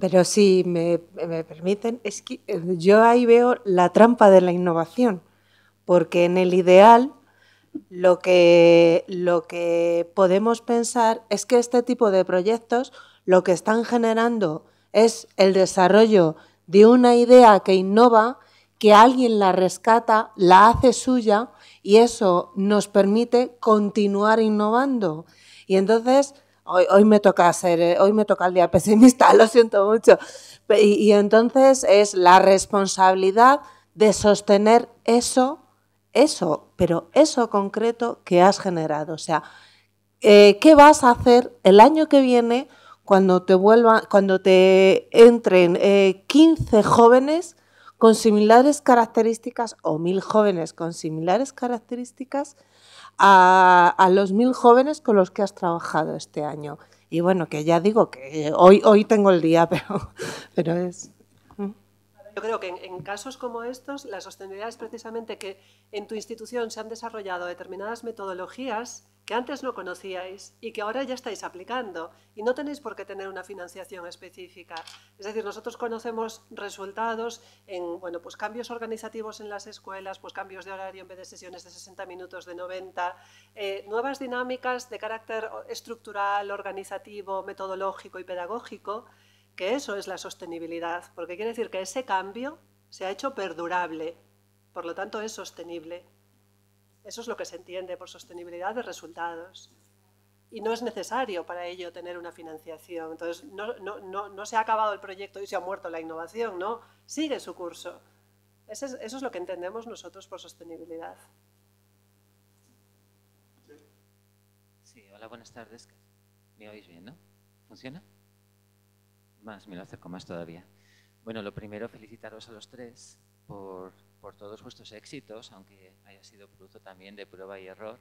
Pero si me, permiten, es que eh, yo ahí veo la trampa de la innovación, porque en el ideal lo que, lo que podemos pensar es que este tipo de proyectos lo que están generando es el desarrollo de una idea que innova, que alguien la rescata, la hace suya y eso nos permite continuar innovando. Y entonces, hoy, hoy me toca ser, eh, hoy me toca el día pesimista, lo siento mucho. Y, entonces es la responsabilidad de sostener eso, eso, pero eso concreto que has generado. O sea, eh, ¿qué vas a hacer el año que viene cuando te vuelva, cuando te entren 15 eh, jóvenes con similares características o mil jóvenes con similares características a, los mil jóvenes con los que has trabajado este año? Y bueno, que ya digo que hoy, hoy tengo el día, pero, pero es... Yo creo que en, casos como estos, la sostenibilidad es precisamente que en tu institución se han desarrollado determinadas metodologías que antes no conocíais y que ahora ya estáis aplicando y no tenéis por qué tener una financiación específica. Es decir, nosotros conocemos resultados en bueno, pues cambios organizativos en las escuelas, pues cambios de horario en vez de sesiones de 60 minutos de 90, eh, nuevas dinámicas de carácter estructural, organizativo, metodológico y pedagógico, que eso es la sostenibilidad, porque quiere decir que ese cambio se ha hecho perdurable, por lo tanto es sostenible. Eso es lo que se entiende por sostenibilidad de resultados. Y no es necesario para ello tener una financiación. Entonces, no, no, no, no se ha acabado el proyecto y se ha muerto la innovación, ¿no? Sigue su curso. Eso es, eso es lo que entendemos nosotros por sostenibilidad. Sí, hola, buenas tardes. ¿Me oís bien, no? ¿Funciona? Más, me lo acerco más todavía. Bueno, lo primero, felicitaros a los tres por por todos vuestros éxitos, aunque haya sido producto también de prueba y error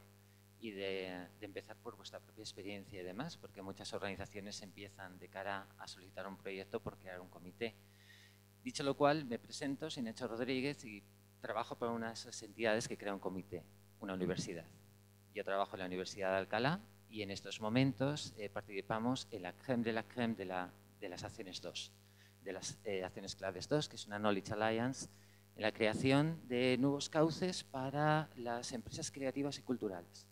y de, empezar por vuestra propia experiencia y demás, porque muchas organizaciones empiezan de cara a solicitar un proyecto por crear un comité. Dicho lo cual, me presento, soy Rodríguez y trabajo para una de esas entidades que crea un comité, una universidad. Yo trabajo en la Universidad de Alcalá y en estos momentos eh, participamos en la creme de la creme de, la, de las acciones 2, de las eh, acciones claves 2, que es una Knowledge Alliance en la creación de nuevos cauces para las empresas creativas y culturales.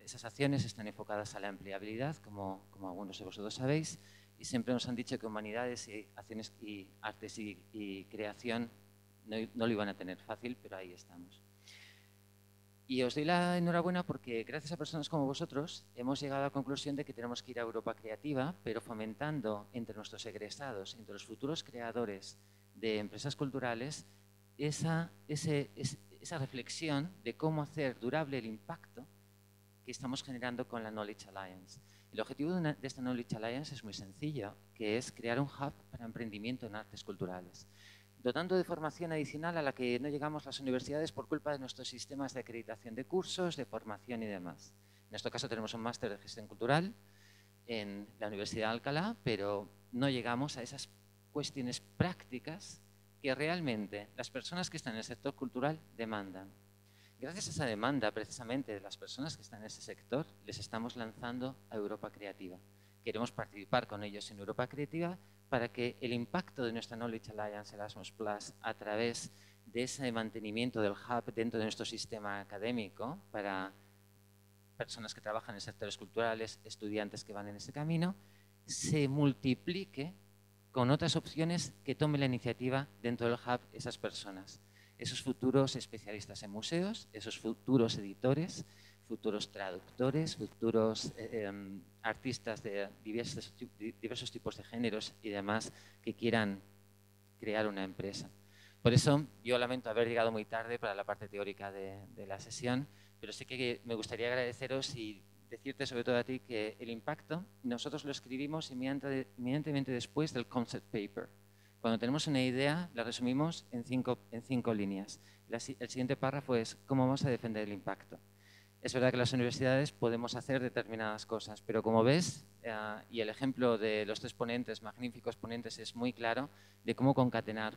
Esas acciones están enfocadas a la empleabilidad, como, como algunos de vosotros sabéis, y siempre nos han dicho que humanidades y acciones y artes y, creación no, no, lo iban a tener fácil, pero ahí estamos. Y os doy la enhorabuena porque gracias a personas como vosotros hemos llegado a la conclusión de que tenemos que ir a Europa creativa, pero fomentando entre nuestros egresados, entre los futuros creadores, de empresas culturales esa, esa reflexión de cómo hacer durable el impacto que estamos generando con la Knowledge Alliance. El objetivo de, esta Knowledge Alliance es muy sencillo, que es crear un hub para emprendimiento en artes culturales, dotando de formación adicional a la que no llegamos las universidades por culpa de nuestros sistemas de acreditación de cursos, de formación y demás. En nuestro caso tenemos un máster de gestión cultural en la Universidad de Alcalá, pero no llegamos a esas cuestiones prácticas que realmente las personas que están en el sector cultural demandan. Gracias a esa demanda, precisamente, de las personas que están en ese sector, les estamos lanzando a Europa Creativa. Queremos participar con ellos en Europa Creativa para que el impacto de nuestra Knowledge Alliance Erasmus Plus a través de ese mantenimiento del hub dentro de nuestro sistema académico para personas que trabajan en sectores culturales, estudiantes que van en ese camino, se multiplique con otras opciones que tome la iniciativa dentro del hub esas personas, esos futuros especialistas en museos, esos futuros editores, futuros traductores, futuros eh, em, artistas de diversos, diversos tipos de géneros y demás que quieran crear una empresa. Por eso yo lamento haber llegado muy tarde para la parte teórica de, de la sesión, pero sí que me gustaría agradeceros y decirte sobre todo a ti que el impacto nosotros lo escribimos inmediatamente después del concept paper. Cuando tenemos una idea, la resumimos en cinco, en cinco líneas. el siguiente párrafo es cómo vamos a defender el impacto. Es verdad que las universidades podemos hacer determinadas cosas, pero como ves, eh, y el ejemplo de los tres ponentes, magníficos ponentes, es muy claro de cómo concatenar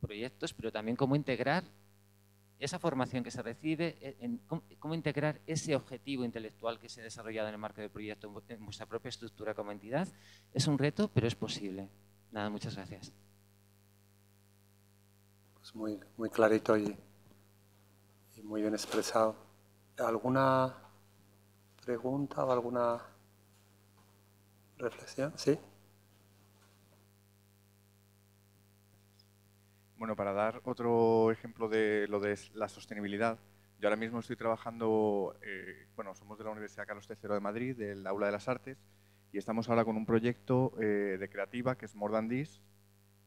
proyectos, pero también cómo integrar esa formación que se recibe, e, en cómo, integrar ese objetivo intelectual que se ha desarrollado en el marco del proyecto en vuestra propia estructura como entidad, es un reto, pero es posible. Nada, muchas gracias. Pues muy, muy clarito y, y muy bien expresado. ¿Alguna pregunta o alguna reflexión? ¿Sí? para dar otro ejemplo de lo de la sostenibilidad, yo ahora mismo estoy trabajando, eh, bueno, somos de la Universidad Carlos III de Madrid, del Aula de las Artes, y estamos ahora con un proyecto eh, de creativa que es More Than This,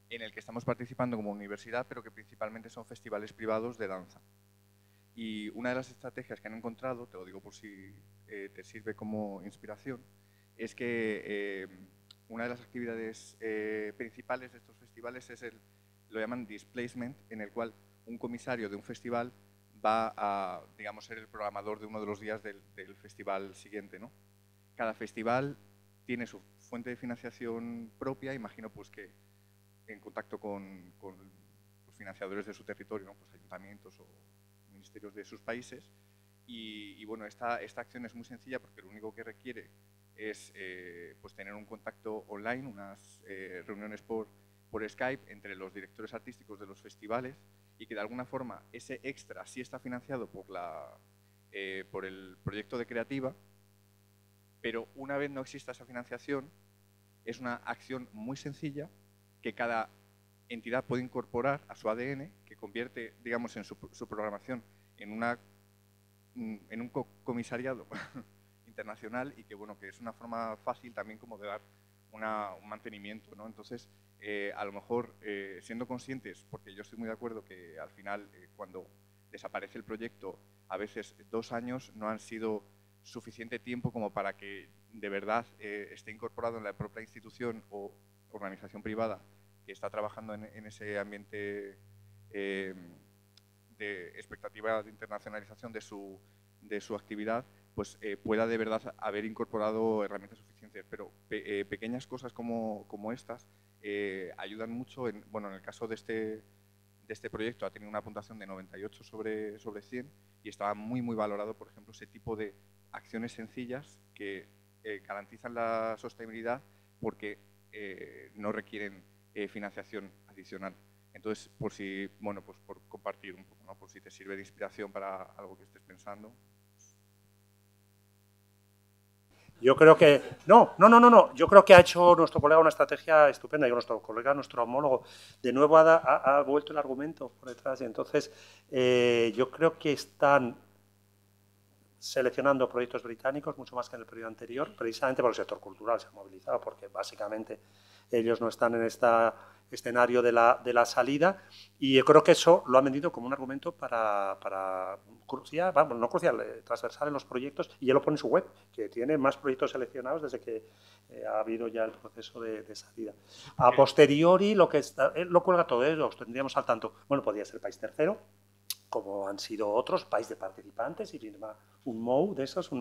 en el que estamos participando como universidad, pero que principalmente son festivales privados de danza. Y una de las estrategias que han encontrado, te lo digo por si eh, te sirve como inspiración, es que una de las actividades principales de estos festivales es el, lo llaman displacement, en el cual un comisario de un festival va a, digamos, ser el programador de uno de los días del, festival siguiente, ¿no? Cada festival tiene su fuente de financiación propia, imagino pues que en contacto con, los financiadores de su territorio, ¿no? pues ayuntamientos o ministerios de sus países. Y, bueno, esta, esta acción es muy sencilla porque lo único que requiere es eh, pues tener un contacto online, unas eh, reuniones por, por Skype entre los directores artísticos de los festivales y que de alguna forma ese extra sí está financiado por, la, eh, por el proyecto de creativa, pero una vez no exista esa financiación, es una acción muy sencilla que cada entidad puede incorporar a su ADN, que convierte, digamos, en su, programación en, una, en un comisariado internacional y que, bueno, que es una forma fácil también como de dar una, un mantenimiento, ¿no? Entonces, eh, a lo mejor eh, siendo conscientes, porque yo estoy muy de acuerdo que al final eh, cuando desaparece el proyecto, a veces dos años no han sido suficiente tiempo como para que de verdad esté incorporado en la propia institución o organización privada que está trabajando en, ese ambiente de expectativa de internacionalización de su, de su actividad, pues pueda de verdad haber incorporado herramientas suficientes. Pero pequeñas cosas como, como estas eh, ayudan mucho. En, bueno, en el caso de este, de este proyecto ha tenido una puntuación de 98 sobre, sobre 100 y estaba muy, muy valorado, por ejemplo, ese tipo de acciones sencillas que eh, garantizan la sostenibilidad porque eh, no requieren financiación adicional. Entonces, por si, bueno, pues por compartir un poco, ¿no? por si te sirve de inspiración para algo que estés pensando. Yo creo que, no, no, no, no, no, yo creo que ha hecho nuestro colega una estrategia estupenda, y nuestro colega, nuestro homólogo, de nuevo ha, vuelto el argumento por detrás, y entonces eh, yo creo que están seleccionando proyectos británicos mucho más que en el periodo anterior, precisamente porque el sector cultural se ha movilizado, porque básicamente ellos no están en este escenario de la, de la salida y yo creo que eso lo han vendido como un argumento para, para crucial, vamos, no crucial, eh, transversal en los proyectos y él lo pone en su web, que tiene más proyectos seleccionados desde que eh, ha habido ya el proceso de, salida. A posteriori, lo que está, él lo cuelga todo, ¿eh? los tendríamos al tanto. Bueno, podría ser país tercero, como han sido otros, país de participantes, y firma un MOU de esos, un,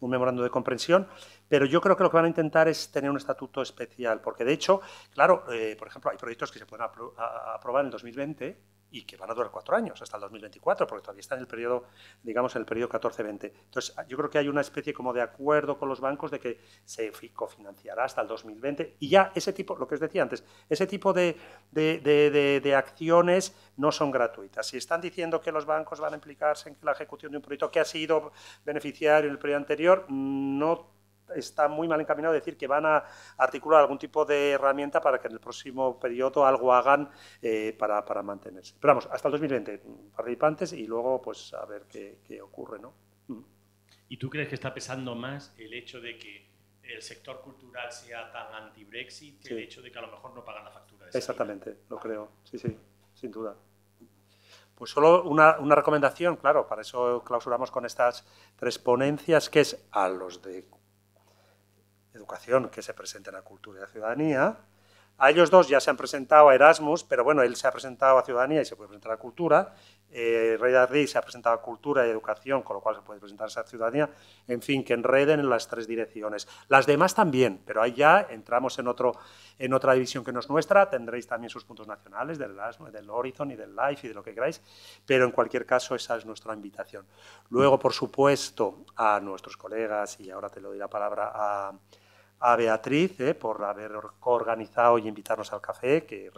memorando de comprensión, pero yo creo que lo que van a intentar es tener un estatuto especial, porque de hecho, claro, eh, por ejemplo, hay proyectos que se pueden aprobar en el 2020 y que van a durar cuatro años, hasta el 2024, porque todavía está en el periodo, digamos, en el periodo 14-20. Entonces, yo creo que hay una especie como de acuerdo con los bancos de que se cofinanciará hasta el 2020 y ya ese tipo, lo que os decía antes, ese tipo de, de, acciones no son gratuitas. Si están diciendo que los bancos van a implicarse en la ejecución de un proyecto que ha sido beneficiario en el periodo anterior, no está muy mal encaminado decir que van a articular algún tipo de herramienta para que en el próximo periodo algo hagan eh, para, para, mantenerse. Pero vamos, hasta el 2020, participantes y luego pues a ver qué, qué ocurre, ¿no? Mm. ¿Y tú crees que está pesando más el hecho de que el sector cultural sea tan anti-Brexit que el hecho de que a lo mejor no pagan la factura? De Exactamente, lo creo, sí, sí, sin duda. Pues solo una, una, recomendación, claro, para eso clausuramos con estas tres ponencias, que es a los de educación que se presenten a Cultura y a Ciudadanía. A ellos dos ya se han presentado a Erasmus, pero bueno, él se ha presentado a Ciudadanía y se puede presentar a Cultura. Eh, Rey Dardi se ha presentado a Cultura y Educación, con lo cual se puede presentarse a Ciudadanía. En fin, que enreden en las tres direcciones. Las demás también, pero ahí ya entramos en, otro, en otra división que no es nuestra. Tendréis también sus puntos nacionales del Erasmus, del Horizon y del Life y de lo que queráis, pero en cualquier caso esa es nuestra invitación. Luego, por supuesto, a nuestros colegas, y ahora te lo doy la palabra a a Beatriz eh, por haber organizado y invitarnos al café, que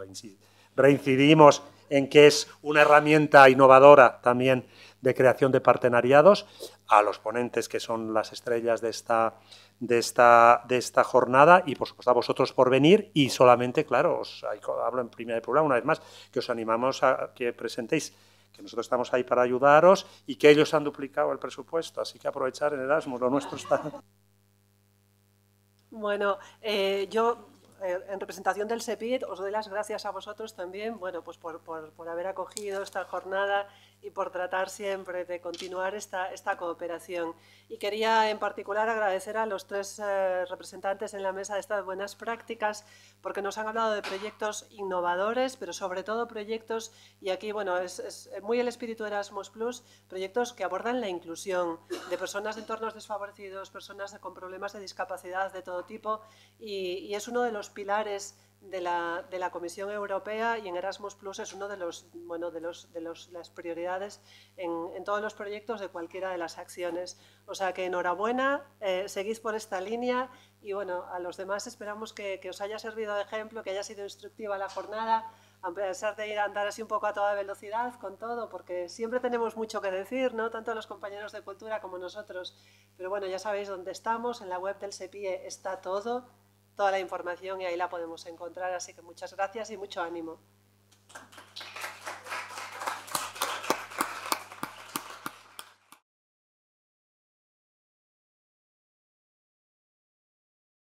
reincidimos en que es una herramienta innovadora también de creación de partenariados, a los ponentes que son las estrellas de esta, de esta, de esta jornada y por supuesto a vosotros por venir y solamente, claro, os hablo en primera de programa una vez más, que os animamos a que presentéis que nosotros estamos ahí para ayudaros y que ellos han duplicado el presupuesto, así que aprovechar en Erasmus, lo nuestro está... Bueno, eh, yo eh, en representación del SEPID os doy las gracias a vosotros también, bueno, pues por, por, por haber acogido esta jornada y por tratar siempre de continuar esta, esta cooperación. Y quería en particular agradecer a los tres eh, representantes en la mesa de estas buenas prácticas porque nos han hablado de proyectos innovadores, pero sobre todo proyectos, y aquí bueno, es, muy el espíritu de Erasmus Plus, proyectos que abordan la inclusión de personas de entornos desfavorecidos, personas con problemas de discapacidad de todo tipo, y es uno de los pilares de la, de la, Comisión Europea y en Erasmus Plus es uno de bueno de los de los, las prioridades en, en, todos los proyectos de cualquiera de las acciones. O sea que enhorabuena, eh, seguís por esta línea y bueno, a los demás esperamos que, que, os haya servido de ejemplo, que haya sido instructiva la jornada, a pesar de ir a andar así un poco a toda velocidad con todo, porque siempre tenemos mucho que decir, ¿no? tanto los compañeros de cultura como nosotros. Pero bueno, ya sabéis dónde estamos, en la web del SEPIE está todo toda la información y ahí la podemos encontrar. Así que muchas gracias y mucho ánimo.